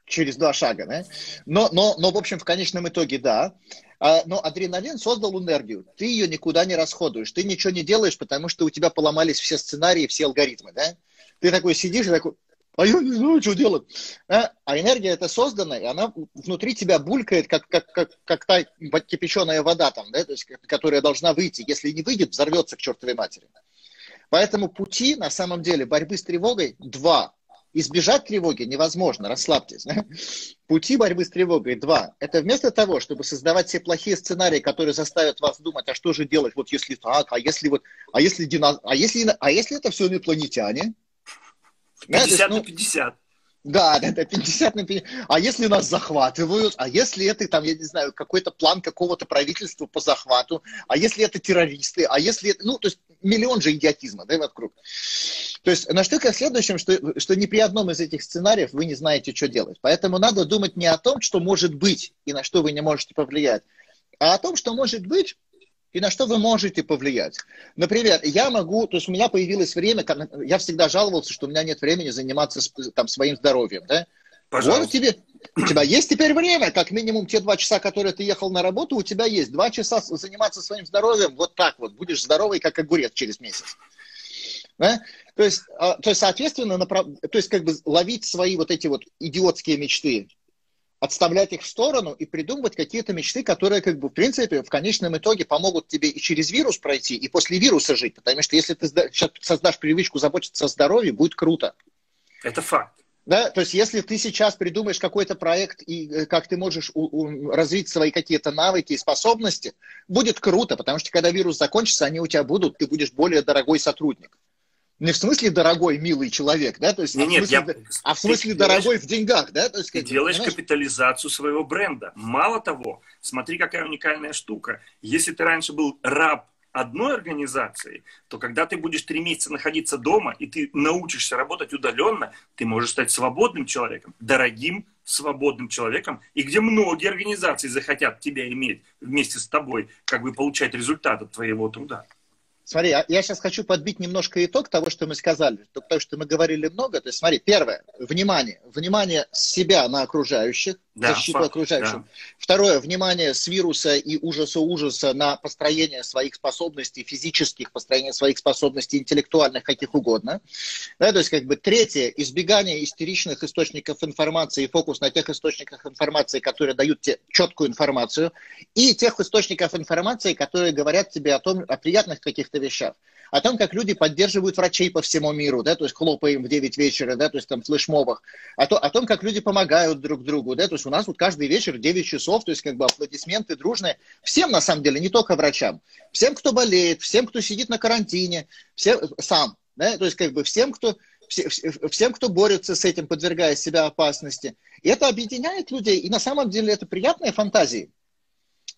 через два шага, да? Но, но, но, в общем, в конечном итоге, да. А, но адреналин создал энергию. Ты ее никуда не расходуешь. Ты ничего не делаешь, потому что у тебя поломались все сценарии, все алгоритмы, да? Ты такой сидишь и такой, а я не знаю, что делать. А, а энергия это создана, и она внутри тебя булькает, как, как, как, как та кипяченая вода там, да, то есть, которая должна выйти. Если не выйдет, взорвется к чертовой матери. Поэтому пути, на самом деле, борьбы с тревогой два. Избежать тревоги невозможно, расслабьтесь. Пути борьбы с тревогой два. Это вместо того, чтобы создавать все плохие сценарии, которые заставят вас думать, а что же делать, вот если так, а если вот, а если, динозавр, а если, а если это все инопланетяне? 50 да, на 50. Да, это 50 на 50. А если нас захватывают? А если это, там, я не знаю, какой-то план какого-то правительства по захвату? А если это террористы? А если это... Ну, то есть миллион же идиотизма, да, вокруг. То есть на штука в следующем, что, что ни при одном из этих сценариев вы не знаете, что делать. Поэтому надо думать не о том, что может быть и на что вы не можете повлиять, а о том, что может быть и на что вы можете повлиять. Например, я могу, то есть у меня появилось время, я всегда жаловался, что у меня нет времени заниматься там, своим здоровьем, да? Пожалуйста. Вот тебе, у тебя есть теперь время, как минимум те два часа, которые ты ехал на работу, у тебя есть два часа заниматься своим здоровьем, вот так вот, будешь здоровый, как огурец через месяц. Да? То, есть, а, то есть, соответственно, направ... то есть, как бы ловить свои вот эти вот идиотские мечты, отставлять их в сторону и придумывать какие-то мечты, которые, как бы, в принципе, в конечном итоге помогут тебе и через вирус пройти, и после вируса жить. Потому что если ты сейчас создашь привычку заботиться о здоровье, будет круто. Это факт. Да, то есть если ты сейчас придумаешь какой-то проект и э, как ты можешь у, у, развить свои какие-то навыки и способности, будет круто, потому что когда вирус закончится, они у тебя будут, ты будешь более дорогой сотрудник. Не в смысле дорогой, милый человек, да, то есть, нет, а, в смысле, я... а в смысле ты дорогой делаешь, в деньгах, да, то есть. Ты делаешь понимаешь? капитализацию своего бренда. Мало того, смотри, какая уникальная штука. Если ты раньше был раб одной организации, то когда ты будешь три месяца находиться дома и ты научишься работать удаленно, ты можешь стать свободным человеком, дорогим свободным человеком, и где многие организации захотят тебя иметь вместе с тобой, как бы получать результат от твоего труда. Смотри, я, я сейчас хочу подбить немножко итог того, что мы сказали, потому что мы говорили много. То есть, смотри, первое, внимание. Внимание себя на окружающих, да, защиту факт, окружающим. Да. Второе, внимание с вируса и ужаса ужаса на построение своих способностей физических, построение своих способностей интеллектуальных, каких угодно. Да, то есть, как бы, третье, избегание истеричных источников информации и фокус на тех источниках информации, которые дают тебе четкую информацию, и тех источников информации, которые говорят тебе о том, о приятных каких-то вещах, о том, как люди поддерживают врачей по всему миру, да, то есть хлопаем в 9 вечера, да, то есть там флешмобах, о, то, о том, как люди помогают друг другу, да, то есть у нас вот каждый вечер 9 часов, то есть как бы аплодисменты дружные, всем на самом деле, не только врачам, всем, кто болеет, всем, кто сидит на карантине, всем, сам, да, то есть как бы всем, кто всем, кто борется с этим, подвергая себя опасности. И это объединяет людей, и на самом деле это приятные фантазии.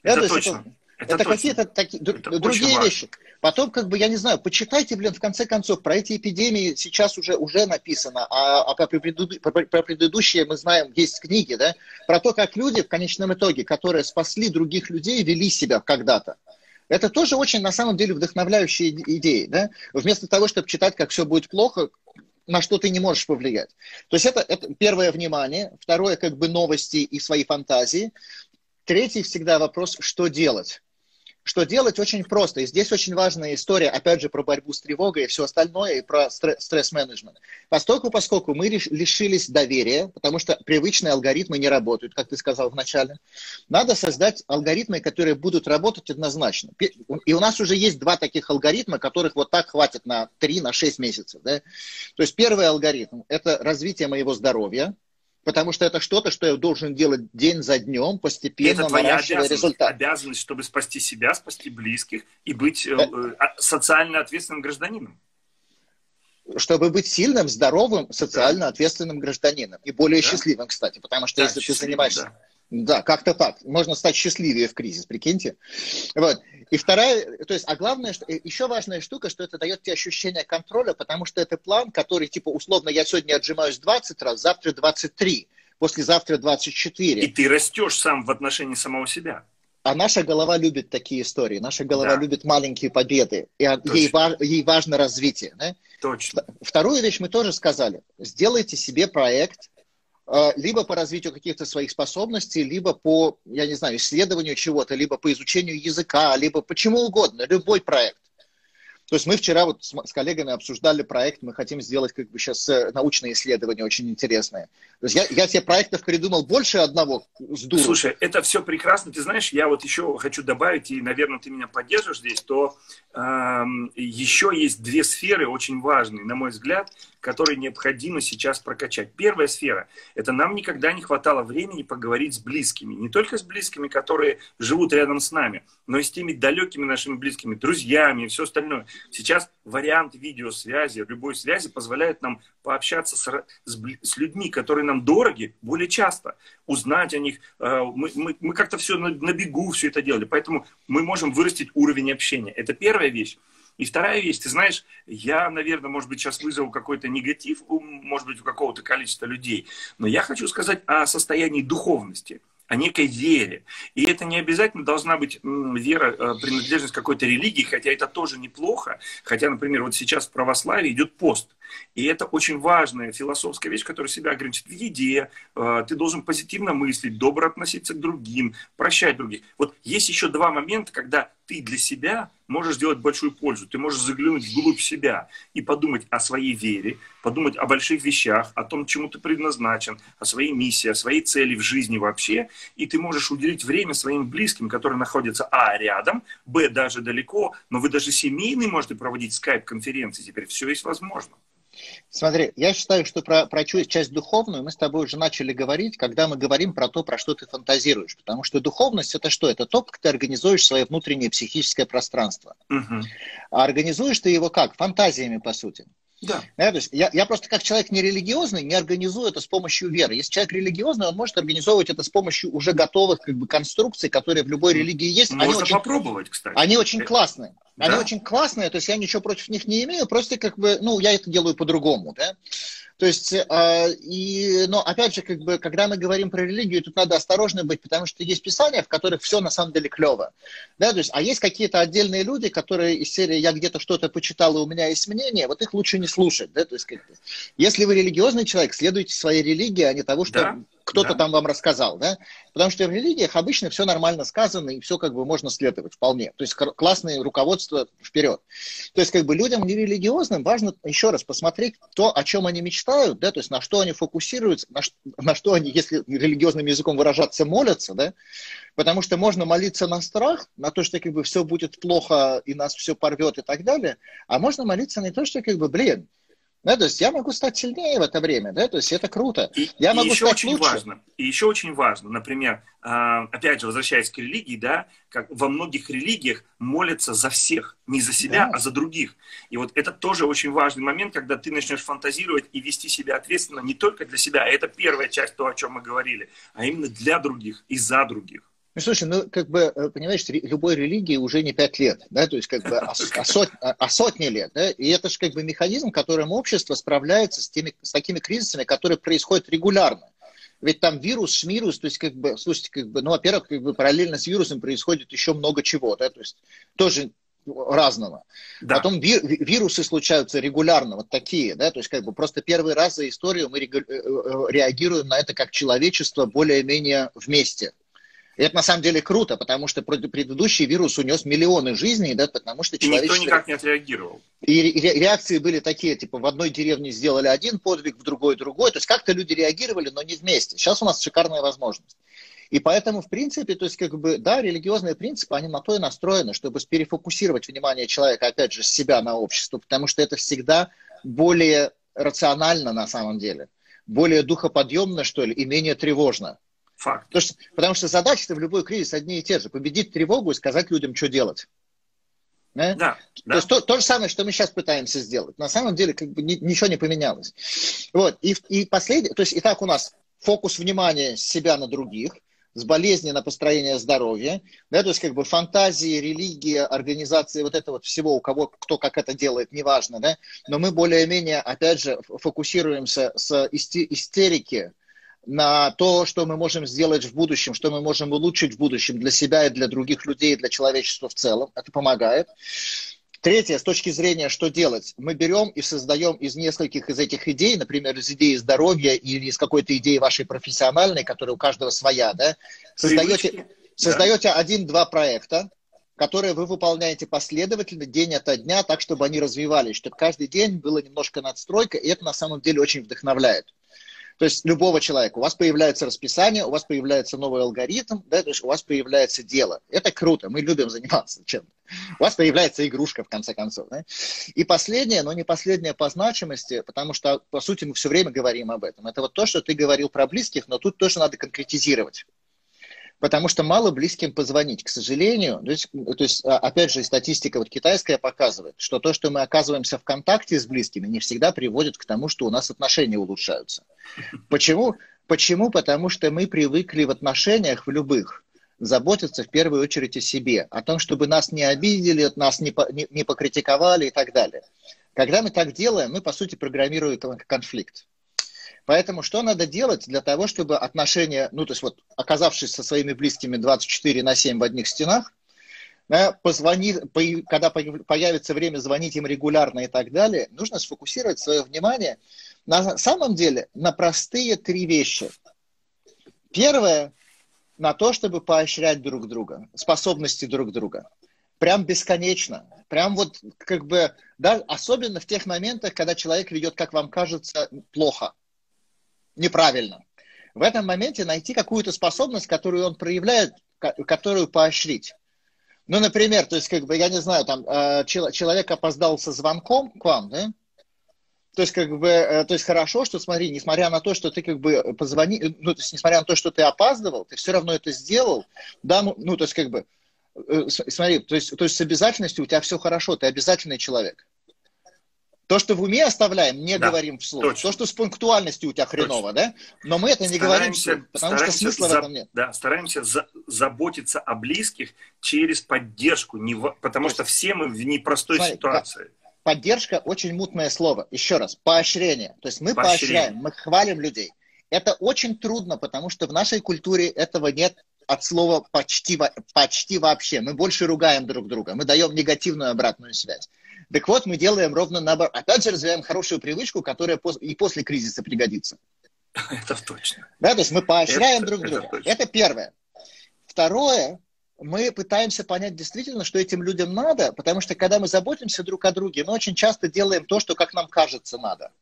Это, это точно. Это, это, это какие-то такие это другие вещи. Потом, как бы, я не знаю, почитайте, блин, в конце концов, про эти эпидемии сейчас уже, уже написано, а, а про, предыду, про, про предыдущие мы знаем, есть книги, да, про то, как люди в конечном итоге, которые спасли других людей, вели себя когда-то. Это тоже очень, на самом деле, вдохновляющие идеи, да? Вместо того, чтобы читать, как все будет плохо, на что ты не можешь повлиять. То есть это, это первое внимание, второе как бы новости и свои фантазии, третий всегда вопрос, что делать. Что делать очень просто. И здесь очень важная история, опять же, про борьбу с тревогой и все остальное, и про стресс-менеджмент. Поскольку, поскольку мы лишились доверия, потому что привычные алгоритмы не работают, как ты сказал вначале, надо создать алгоритмы, которые будут работать однозначно. И у нас уже есть два таких алгоритма, которых вот так хватит на 3-6 на месяцев. Да? То есть первый алгоритм – это развитие моего здоровья, потому что это что-то, что я должен делать день за днем, постепенно это твоя обязанность, результат. обязанность, чтобы спасти себя, спасти близких и быть э, э, а, социально ответственным гражданином. Чтобы быть сильным, здоровым, социально ответственным гражданином. И более да. счастливым, кстати. Потому что да, если ты занимаешься... Да да, как-то так. Можно стать счастливее в кризис, прикиньте. Вот. И вторая, то есть, а главное, что, еще важная штука, что это дает тебе ощущение контроля, потому что это план, который, типа, условно, я сегодня отжимаюсь 20 раз, завтра 23, послезавтра 24. И ты растешь сам в отношении самого себя. А наша голова любит такие истории. Наша голова да. любит маленькие победы. И ей, ей важно развитие. Да? Точно. Вторую вещь мы тоже сказали. Сделайте себе проект, э, либо по развитию каких-то своих способностей, либо по, я не знаю, исследованию чего-то, либо по изучению языка, либо почему угодно, любой проект. То есть мы вчера вот с, с коллегами обсуждали проект, мы хотим сделать как бы сейчас э, научные исследования очень интересные. То есть я, я себе проектов придумал больше одного с дуру. Слушай, это все прекрасно. Ты знаешь, я вот еще хочу добавить, и, наверное, ты меня поддержишь здесь, то э, еще есть две сферы очень важные, на мой взгляд, которые необходимо сейчас прокачать. Первая сфера – это нам никогда не хватало времени поговорить с близкими. Не только с близкими, которые живут рядом с нами, но и с теми далекими нашими близкими, друзьями и все остальное. Сейчас вариант видеосвязи, любой связи позволяет нам пообщаться с, с, с людьми, которые нам дороги, более часто, узнать о них. Э, мы, мы, мы как-то все на, на бегу все это делали, поэтому мы можем вырастить уровень общения. Это первая вещь. И вторая вещь, ты знаешь, я, наверное, может быть, сейчас вызову какой-то негатив, может быть, у какого-то количества людей, но я хочу сказать о состоянии духовности о некой вере. И это не обязательно должна быть вера, э, принадлежность какой-то религии, хотя это тоже неплохо. Хотя, например, вот сейчас в православии идет пост. И это очень важная философская вещь, которая себя ограничит в еде. Э, ты должен позитивно мыслить, добро относиться к другим, прощать других. Вот есть еще два момента, когда ты для себя можешь сделать большую пользу. Ты можешь заглянуть вглубь себя и подумать о своей вере, подумать о больших вещах, о том, чему ты предназначен, о своей миссии, о своей цели в жизни вообще. И ты можешь уделить время своим близким, которые находятся, а, рядом, б, даже далеко, но вы даже семейные можете проводить скайп-конференции теперь. Все есть возможно. Смотри, я считаю, что про, про часть духовную мы с тобой уже начали говорить, когда мы говорим про то, про что ты фантазируешь. Потому что духовность это что? Это то, как ты организуешь свое внутреннее психическое пространство. Угу. А организуешь ты его как? Фантазиями, по сути. Да. да то есть я, я просто как человек нерелигиозный не организую это с помощью веры. Если человек религиозный, он может организовывать это с помощью уже готовых как бы, конструкций, которые в любой религии есть. Можно они очень, попробовать, кстати. Они очень классные. Они да. очень классные, то есть я ничего против них не имею, просто как бы, ну, я это делаю по-другому, да. То есть, э, и, но опять же, как бы, когда мы говорим про религию, тут надо осторожно быть, потому что есть писания, в которых все на самом деле клево. Да, то есть, а есть какие-то отдельные люди, которые из серии «я где-то что-то почитал, и у меня есть мнение», вот их лучше не слушать. Да? То есть, как бы, если вы религиозный человек, следуйте своей религии, а не того, что да кто-то да. там вам рассказал, да? Потому что в религиях обычно все нормально сказано, и все как бы можно следовать вполне. То есть классное руководство вперед. То есть как бы людям нерелигиозным важно еще раз посмотреть то, о чем они мечтают, да, то есть на что они фокусируются, на, что, на что они, если религиозным языком выражаться, молятся, да, потому что можно молиться на страх, на то, что как бы все будет плохо и нас все порвет и так далее, а можно молиться на то, что как бы, блин, да, то есть я могу стать сильнее в это время, да, то есть это круто. И, я и могу еще стать очень лучше. важно, и еще очень важно, например, а, опять же, возвращаясь к религии, да, как во многих религиях молятся за всех, не за себя, да. а за других. И вот это тоже очень важный момент, когда ты начнешь фантазировать и вести себя ответственно не только для себя, а это первая часть того, о чем мы говорили, а именно для других и за других. Ну, слушай, ну, как бы, э, понимаешь, любой религии уже не пять лет, да, то есть, как бы, а, а, сот, а сотни лет, да, и это же, как бы, механизм, которым общество справляется с, теми, с такими кризисами, которые происходят регулярно. Ведь там вирус, шмирус, то есть, как бы, слушайте, как бы, ну, во-первых, как бы, параллельно с вирусом происходит еще много чего, да, то есть, тоже разного. Да. Потом ви- вирусы случаются регулярно, вот такие, да, то есть как бы просто первый раз за историю мы э, э, реагируем на это как человечество более-менее вместе. И это на самом деле круто, потому что предыдущий вирус унес миллионы жизней, да, потому что. И никто никак не отреагировал. И реакции были такие, типа, в одной деревне сделали один подвиг, в другой другой. То есть как-то люди реагировали, но не вместе. Сейчас у нас шикарная возможность. И поэтому, в принципе, то есть, как бы, да, религиозные принципы, они на то и настроены, чтобы перефокусировать внимание человека, опять же, с себя на общество, потому что это всегда более рационально на самом деле, более духоподъемно, что ли, и менее тревожно. Факт. Потому что, потому что задачи-то в любой кризис одни и те же. Победить тревогу и сказать людям, что делать. Да? Да, то да. есть то, то же самое, что мы сейчас пытаемся сделать. На самом деле как бы ни, ничего не поменялось. Вот. И, и последнее, то есть и так у нас фокус внимания с себя на других, с болезни на построение здоровья, да, то есть как бы фантазии, религия, организация вот этого вот всего, у кого кто как это делает, неважно, да, но мы более-менее, опять же, фокусируемся с истерики на то, что мы можем сделать в будущем, что мы можем улучшить в будущем для себя и для других людей, и для человечества в целом. Это помогает. Третье, с точки зрения, что делать, мы берем и создаем из нескольких из этих идей, например, из идеи здоровья или из какой-то идеи вашей профессиональной, которая у каждого своя, да, создаете, создаете один-два проекта, которые вы выполняете последовательно, день ото дня, так, чтобы они развивались, чтобы каждый день было немножко надстройка, и это на самом деле очень вдохновляет. То есть любого человека. У вас появляется расписание, у вас появляется новый алгоритм, да, то есть у вас появляется дело. Это круто, мы любим заниматься чем-то. У вас появляется игрушка, в конце концов. Да? И последнее, но не последнее по значимости, потому что, по сути, мы все время говорим об этом. Это вот то, что ты говорил про близких, но тут тоже надо конкретизировать потому что мало близким позвонить, к сожалению. То есть, то есть, а, опять же, статистика вот китайская показывает, что то, что мы оказываемся в контакте с близкими, не всегда приводит к тому, что у нас отношения улучшаются. Почему? Почему? Потому что мы привыкли в отношениях, в любых, заботиться в первую очередь о себе, о том, чтобы нас не обидели, нас не, не, не покритиковали и так далее. Когда мы так делаем, мы, по сути, программируем конфликт. Поэтому что надо делать для того, чтобы отношения, ну, то есть вот оказавшись со своими близкими 24 на 7 в одних стенах, да, позвони, по, когда появится время звонить им регулярно и так далее, нужно сфокусировать свое внимание на самом деле на простые три вещи. Первое, на то, чтобы поощрять друг друга, способности друг друга. Прям бесконечно. Прям вот как бы, да, особенно в тех моментах, когда человек ведет, как вам кажется, плохо неправильно. В этом моменте найти какую-то способность, которую он проявляет, которую поощрить. Ну, например, то есть, как бы, я не знаю, там, э, человек опоздал со звонком к вам, да? То есть, как бы, э, то есть хорошо, что, смотри, несмотря на то, что ты, как бы, позвони, ну, то есть, несмотря на то, что ты опаздывал, ты все равно это сделал, да, ну, ну то есть, как бы, э, смотри, то есть, то есть с обязательностью у тебя все хорошо, ты обязательный человек. То, что в уме оставляем, не да, говорим вслух. Точно. То, что с пунктуальностью у тебя хреново, точно. да? Но мы это не стараемся, говорим вслух, потому что смысла за, в этом нет. Да, стараемся за, заботиться о близких через поддержку, не в, потому что все мы в непростой Смотри, ситуации. Поддержка очень мутное слово. Еще раз, поощрение. То есть мы поощрение. поощряем, мы хвалим людей. Это очень трудно, потому что в нашей культуре этого нет от слова почти, почти вообще. Мы больше ругаем друг друга, мы даем негативную обратную связь. Так вот, мы делаем ровно наоборот. Опять же, развиваем хорошую привычку, которая и после кризиса пригодится. Это точно. Да, то есть мы поощряем это, друг друга. Это, это первое. Второе, мы пытаемся понять действительно, что этим людям надо, потому что когда мы заботимся друг о друге, мы очень часто делаем то, что как нам кажется надо.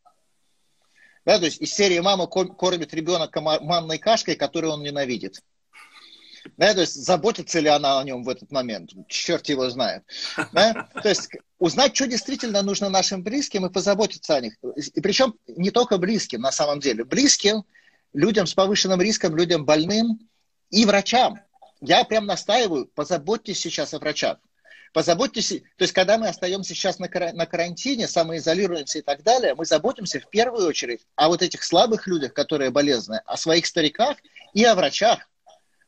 Да, то есть из серии мама кормит ребенка манной кашкой, которую он ненавидит. Да, то есть заботится ли она о нем в этот момент, черт его знает. Да? То есть узнать, что действительно нужно нашим близким и позаботиться о них. И причем не только близким на самом деле. Близким, людям с повышенным риском, людям больным и врачам. Я прям настаиваю, позаботьтесь сейчас о врачах. Позаботьтесь, то есть когда мы остаемся сейчас на, на карантине, самоизолируемся и так далее, мы заботимся в первую очередь о вот этих слабых людях, которые болезненные, о своих стариках и о врачах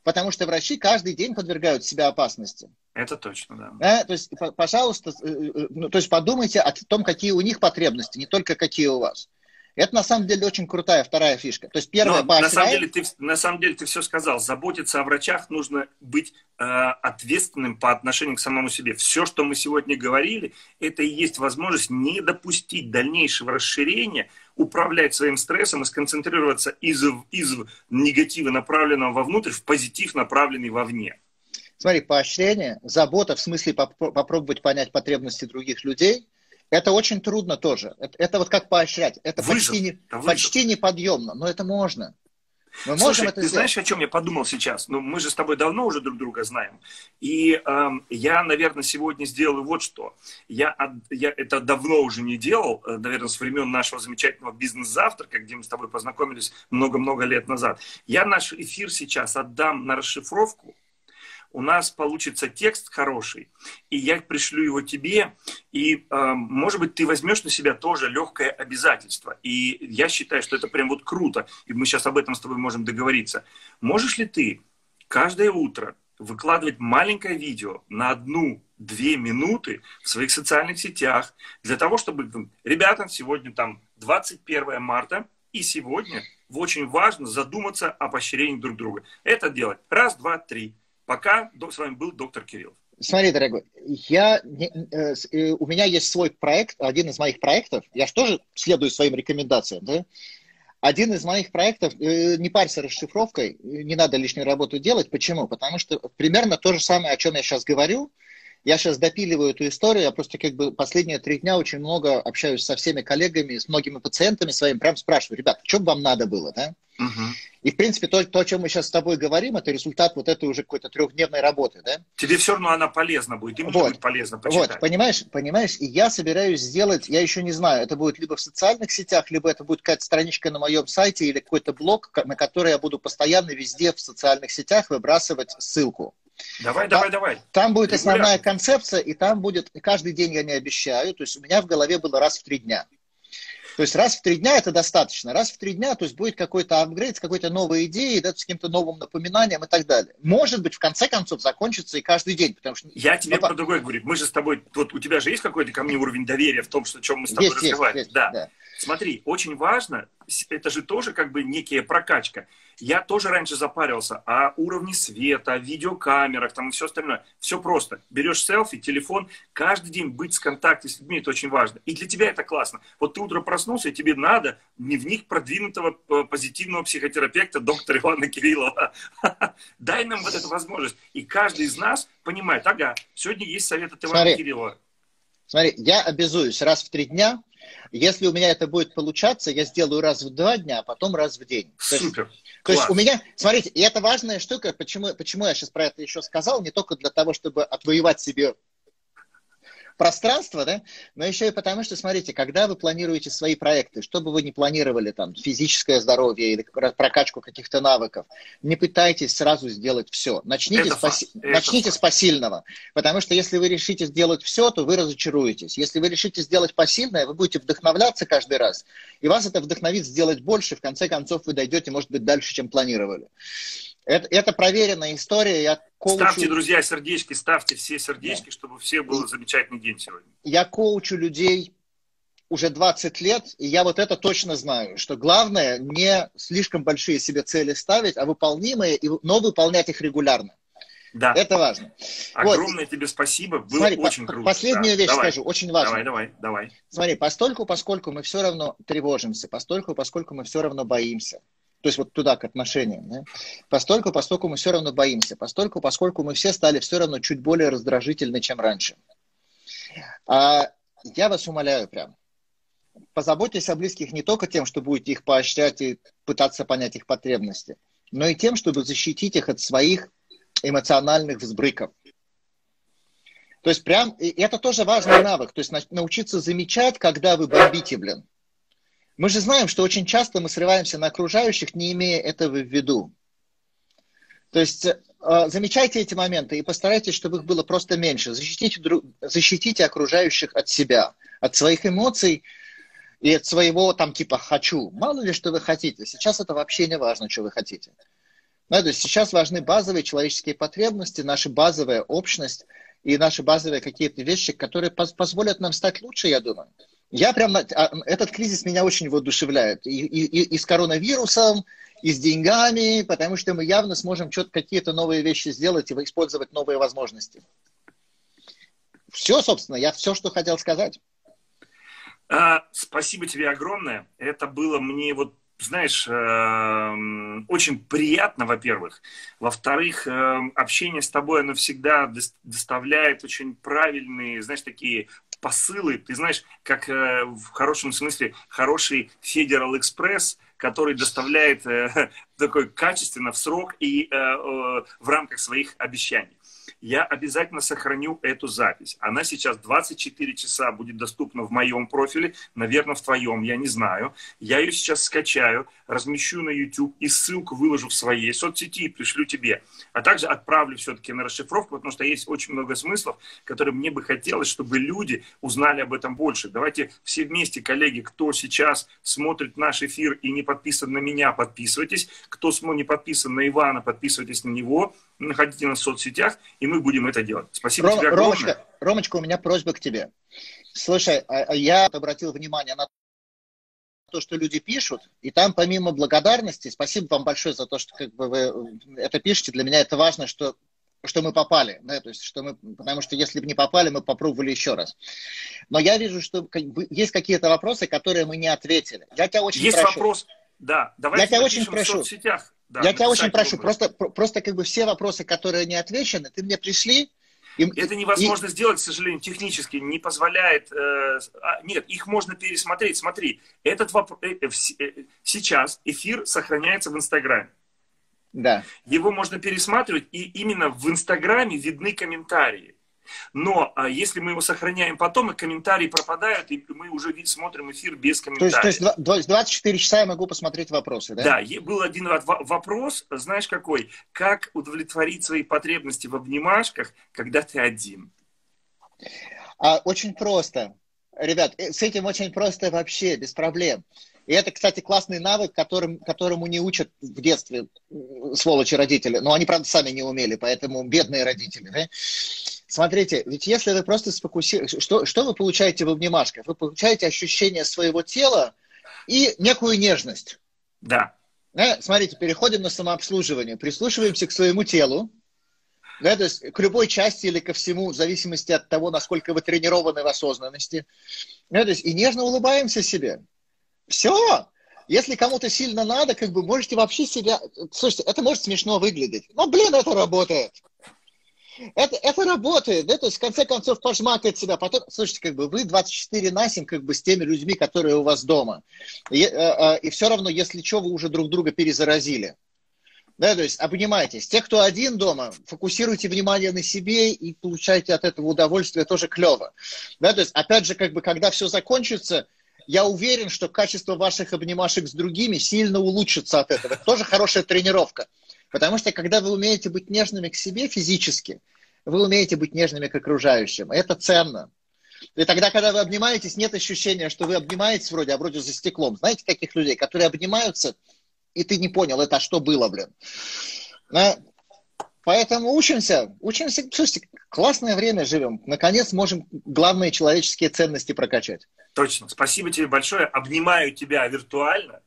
потому что врачи каждый день подвергают себя опасности. Это точно, да. да то есть, пожалуйста, э, э, ну, то есть подумайте о том, какие у них потребности, не только какие у вас. Это на самом деле очень крутая вторая фишка. То есть первая Но, на самом деле ты на самом деле ты все сказал. Заботиться о врачах нужно быть э, ответственным по отношению к самому себе. Все, что мы сегодня говорили, это и есть возможность не допустить дальнейшего расширения управлять своим стрессом и сконцентрироваться из, из негатива, направленного вовнутрь, в позитив, направленный вовне. Смотри, поощрение, забота в смысле поп попробовать понять потребности других людей, это очень трудно тоже. Это, это вот как поощрять. Это вызов, почти, не, это почти неподъемно, но это можно. Мы Слушай, можем это ты сделать. знаешь, о чем я подумал сейчас? Ну, мы же с тобой давно уже друг друга знаем. И э, я, наверное, сегодня сделаю вот что. Я, я это давно уже не делал, э, наверное, с времен нашего замечательного бизнес-завтрака, где мы с тобой познакомились много-много лет назад. Я наш эфир сейчас отдам на расшифровку у нас получится текст хороший, и я пришлю его тебе, и, э, может быть, ты возьмешь на себя тоже легкое обязательство. И я считаю, что это прям вот круто, и мы сейчас об этом с тобой можем договориться. Можешь ли ты каждое утро выкладывать маленькое видео на одну-две минуты в своих социальных сетях для того, чтобы, ребята, сегодня там 21 марта, и сегодня очень важно задуматься о поощрении друг друга. Это делать раз, два, три. Пока с вами был доктор Кирилл. Смотри, дорогой, я, э, э, у меня есть свой проект, один из моих проектов, я же тоже следую своим рекомендациям, да? Один из моих проектов, э, не парься расшифровкой, не надо лишнюю работу делать. Почему? Потому что примерно то же самое, о чем я сейчас говорю, я сейчас допиливаю эту историю, я просто как бы последние три дня очень много общаюсь со всеми коллегами, с многими пациентами своими, прям спрашиваю, ребят, что бы вам надо было, да? Угу. И, в принципе, то, то, о чем мы сейчас с тобой говорим, это результат вот этой уже какой-то трехдневной работы, да? Тебе все равно она полезна будет, и мне вот. будет полезно почитать. Вот, понимаешь, понимаешь, и я собираюсь сделать, я еще не знаю, это будет либо в социальных сетях, либо это будет какая-то страничка на моем сайте или какой-то блог, на который я буду постоянно везде в социальных сетях выбрасывать ссылку. Давай, там, давай, давай. Там будет основная концепция, и там будет, каждый день я не обещаю, то есть у меня в голове было раз в три дня. То есть раз в три дня это достаточно. Раз в три дня, то есть будет какой-то апгрейд с какой-то новой идеей, да, с каким-то новым напоминанием и так далее. Может быть, в конце концов, закончится и каждый день. Потому что... Я тебе ну, про другое говорю. Мы же с тобой, вот у тебя же есть какой-то ко мне уровень доверия в том, что, о чем мы с тобой есть, разговариваем? Есть, есть, да. да. Смотри, очень важно, это же тоже как бы некая прокачка. Я тоже раньше запарился о уровне света, о видеокамерах там и все остальное. Все просто. Берешь селфи, телефон, каждый день быть в контакте с людьми, это очень важно. И для тебя это классно. Вот ты утром проснулся, и тебе надо дневник продвинутого э, позитивного психотерапевта доктора Ивана Кириллова. Дай нам вот эту возможность. И каждый из нас понимает, ага, сегодня есть совет от Ивана Смотри. Кириллова. Смотри, я обязуюсь раз в три дня если у меня это будет получаться, я сделаю раз в два дня, а потом раз в день. Супер. То есть, то есть у меня, смотрите, и это важная штука, почему, почему я сейчас про это еще сказал, не только для того, чтобы отвоевать себе пространство, да, но еще и потому, что, смотрите, когда вы планируете свои проекты, что бы вы ни планировали, там, физическое здоровье или прокачку каких-то навыков, не пытайтесь сразу сделать все. Начните, с, поси... Начните с посильного, потому что если вы решите сделать все, то вы разочаруетесь. Если вы решите сделать посильное, вы будете вдохновляться каждый раз, и вас это вдохновит сделать больше, в конце концов вы дойдете, может быть, дальше, чем планировали. Это, это проверенная история. Я коучу... Ставьте, друзья, сердечки, ставьте все сердечки, да. чтобы все был замечательный день сегодня. Я коучу людей уже 20 лет, и я вот это точно знаю, что главное не слишком большие себе цели ставить, а выполнимые, но выполнять их регулярно. Да. Это важно. Огромное вот. тебе спасибо, было Смотри, очень по- круто. Последнюю да. вещь давай. скажу, очень важно. Давай, давай, давай. Смотри, постольку, поскольку мы все равно тревожимся, постольку, поскольку мы все равно боимся, то есть вот туда, к отношениям. Да? Постольку, поскольку мы все равно боимся, постольку, поскольку мы все стали все равно чуть более раздражительны, чем раньше. А я вас умоляю прям, позаботьтесь о близких не только тем, что будете их поощрять и пытаться понять их потребности, но и тем, чтобы защитить их от своих эмоциональных взбрыков. То есть прям, и это тоже важный навык, то есть научиться замечать, когда вы бомбите, блин. Мы же знаем, что очень часто мы срываемся на окружающих, не имея этого в виду. То есть э, замечайте эти моменты и постарайтесь, чтобы их было просто меньше. Защитите, защитите окружающих от себя, от своих эмоций и от своего там типа «хочу». Мало ли, что вы хотите. Сейчас это вообще не важно, что вы хотите. Да, то есть сейчас важны базовые человеческие потребности, наша базовая общность и наши базовые какие-то вещи, которые позволят нам стать лучше, я думаю. Я прям, а, этот кризис меня очень воодушевляет. И, и, и с коронавирусом, и с деньгами, потому что мы явно сможем что-то, какие-то новые вещи сделать и использовать новые возможности. Все, собственно, я все, что хотел сказать. А, спасибо тебе огромное. Это было мне вот знаешь, э, очень приятно, во-первых. Во-вторых, э, общение с тобой, оно всегда доставляет очень правильные, знаешь, такие посылы, ты знаешь, как э, в хорошем смысле хороший Federal Express, который доставляет э, такой качественно в срок и э, э, в рамках своих обещаний я обязательно сохраню эту запись. Она сейчас 24 часа будет доступна в моем профиле, наверное, в твоем, я не знаю. Я ее сейчас скачаю, размещу на YouTube и ссылку выложу в своей соцсети и пришлю тебе. А также отправлю все-таки на расшифровку, потому что есть очень много смыслов, которые мне бы хотелось, чтобы люди узнали об этом больше. Давайте все вместе, коллеги, кто сейчас смотрит наш эфир и не подписан на меня, подписывайтесь. Кто не подписан на Ивана, подписывайтесь на него находите нас в соцсетях, и мы будем это делать. Спасибо Ром, тебе огромное. Ромочка, Ромочка, у меня просьба к тебе. Слушай, а, а я обратил внимание на то, что люди пишут, и там помимо благодарности, спасибо вам большое за то, что как бы вы это пишете, для меня это важно, что что мы попали, да, то есть, что мы, потому что если бы не попали, мы попробовали еще раз. Но я вижу, что есть какие-то вопросы, которые мы не ответили. Я тебя очень есть прошу. вопрос, да, давайте я тебя очень прошу. в соцсетях. Да, я тебя очень прошу, просто, просто как бы все вопросы, которые не отвечены, ты мне пришли, и, Это невозможно и... сделать, к сожалению, технически не позволяет. Э, а, нет, их можно пересмотреть. Смотри, этот вопрос э, э, э, сейчас эфир сохраняется в Инстаграме. Да. Его можно пересматривать, и именно в Инстаграме видны комментарии. Но а если мы его сохраняем потом, и комментарии пропадают, и мы уже смотрим эфир без комментариев. То есть, то есть 24 часа я могу посмотреть вопросы, да? Да, был один вопрос, знаешь какой? Как удовлетворить свои потребности в обнимашках, когда ты один? А, очень просто. Ребят, э, с этим очень просто вообще, без проблем. И это, кстати, классный навык, которым, которому не учат в детстве сволочи родители. Но они, правда, сами не умели, поэтому бедные родители. Да? Смотрите, ведь если вы просто сфокусируетесь... Что, что вы получаете в обнимашках? Вы получаете ощущение своего тела и некую нежность. Да. да? Смотрите, переходим на самообслуживание. Прислушиваемся к своему телу. Да, то есть к любой части или ко всему, в зависимости от того, насколько вы тренированы в осознанности. Да, то есть, и нежно улыбаемся себе. Все. Если кому-то сильно надо, как бы можете вообще себя... Слушайте, это может смешно выглядеть. Но, блин, это работает. Это, это работает, да, то есть в конце концов пожмакает себя. Потом, слушайте, как бы вы 24 на 7 как бы с теми людьми, которые у вас дома. И, э, э, и все равно, если что, вы уже друг друга перезаразили. Да, то есть обнимайтесь. Те, кто один дома, фокусируйте внимание на себе и получайте от этого удовольствие, тоже клево. Да, то есть, опять же, как бы, когда все закончится, я уверен, что качество ваших обнимашек с другими сильно улучшится от этого. Это тоже хорошая тренировка. Потому что когда вы умеете быть нежными к себе физически, вы умеете быть нежными к окружающим. Это ценно. И тогда, когда вы обнимаетесь, нет ощущения, что вы обнимаетесь вроде, а вроде за стеклом. Знаете таких людей, которые обнимаются, и ты не понял, это что было, блин. Да? Поэтому учимся, учимся. Слушайте, классное время живем. Наконец можем главные человеческие ценности прокачать. Точно. Спасибо тебе большое. Обнимаю тебя виртуально.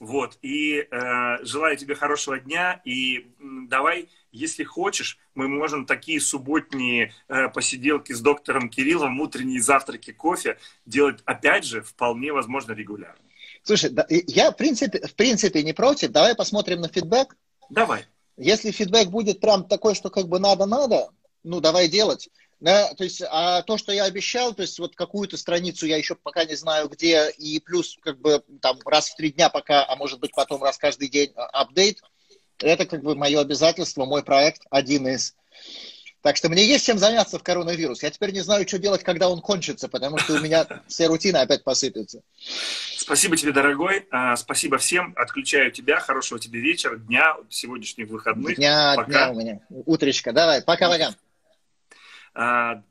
Вот, и э, желаю тебе хорошего дня, и давай, если хочешь, мы можем такие субботние э, посиделки с доктором Кириллом, утренние завтраки, кофе делать, опять же, вполне возможно регулярно. Слушай, да, я в принципе, в принципе не против, давай посмотрим на фидбэк. Давай. Если фидбэк будет прям такой, что как бы надо-надо, ну давай делать. Да, то есть, а то, что я обещал, то есть вот какую-то страницу я еще пока не знаю где, и плюс как бы там раз в три дня пока, а может быть потом раз каждый день а, апдейт, это как бы мое обязательство, мой проект, один из. Так что мне есть чем заняться в коронавирус. Я теперь не знаю, что делать, когда он кончится, потому что у меня все рутины опять посыпятся. Спасибо тебе, дорогой. А, спасибо всем. Отключаю тебя. Хорошего тебе вечера, дня, сегодняшних выходных. Дня, пока. дня у меня. Утречка. Давай, пока-пока. А,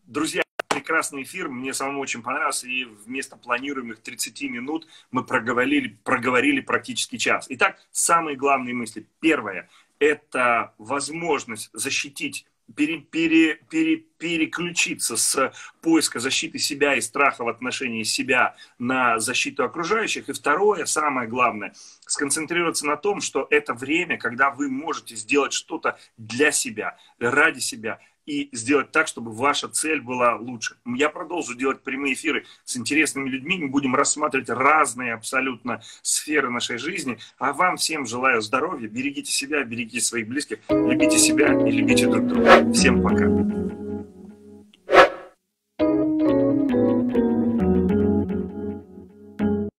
друзья, прекрасный эфир, мне самому очень понравился, и вместо планируемых 30 минут мы проговорили, проговорили практически час. Итак, самые главные мысли. Первое – это возможность защитить пере, пере, пере, переключиться с поиска защиты себя и страха в отношении себя на защиту окружающих. И второе, самое главное, сконцентрироваться на том, что это время, когда вы можете сделать что-то для себя, ради себя, и сделать так, чтобы ваша цель была лучше. Я продолжу делать прямые эфиры с интересными людьми, мы будем рассматривать разные абсолютно сферы нашей жизни, а вам всем желаю здоровья, берегите себя, берегите своих близких, любите себя и любите друг друга. Всем пока.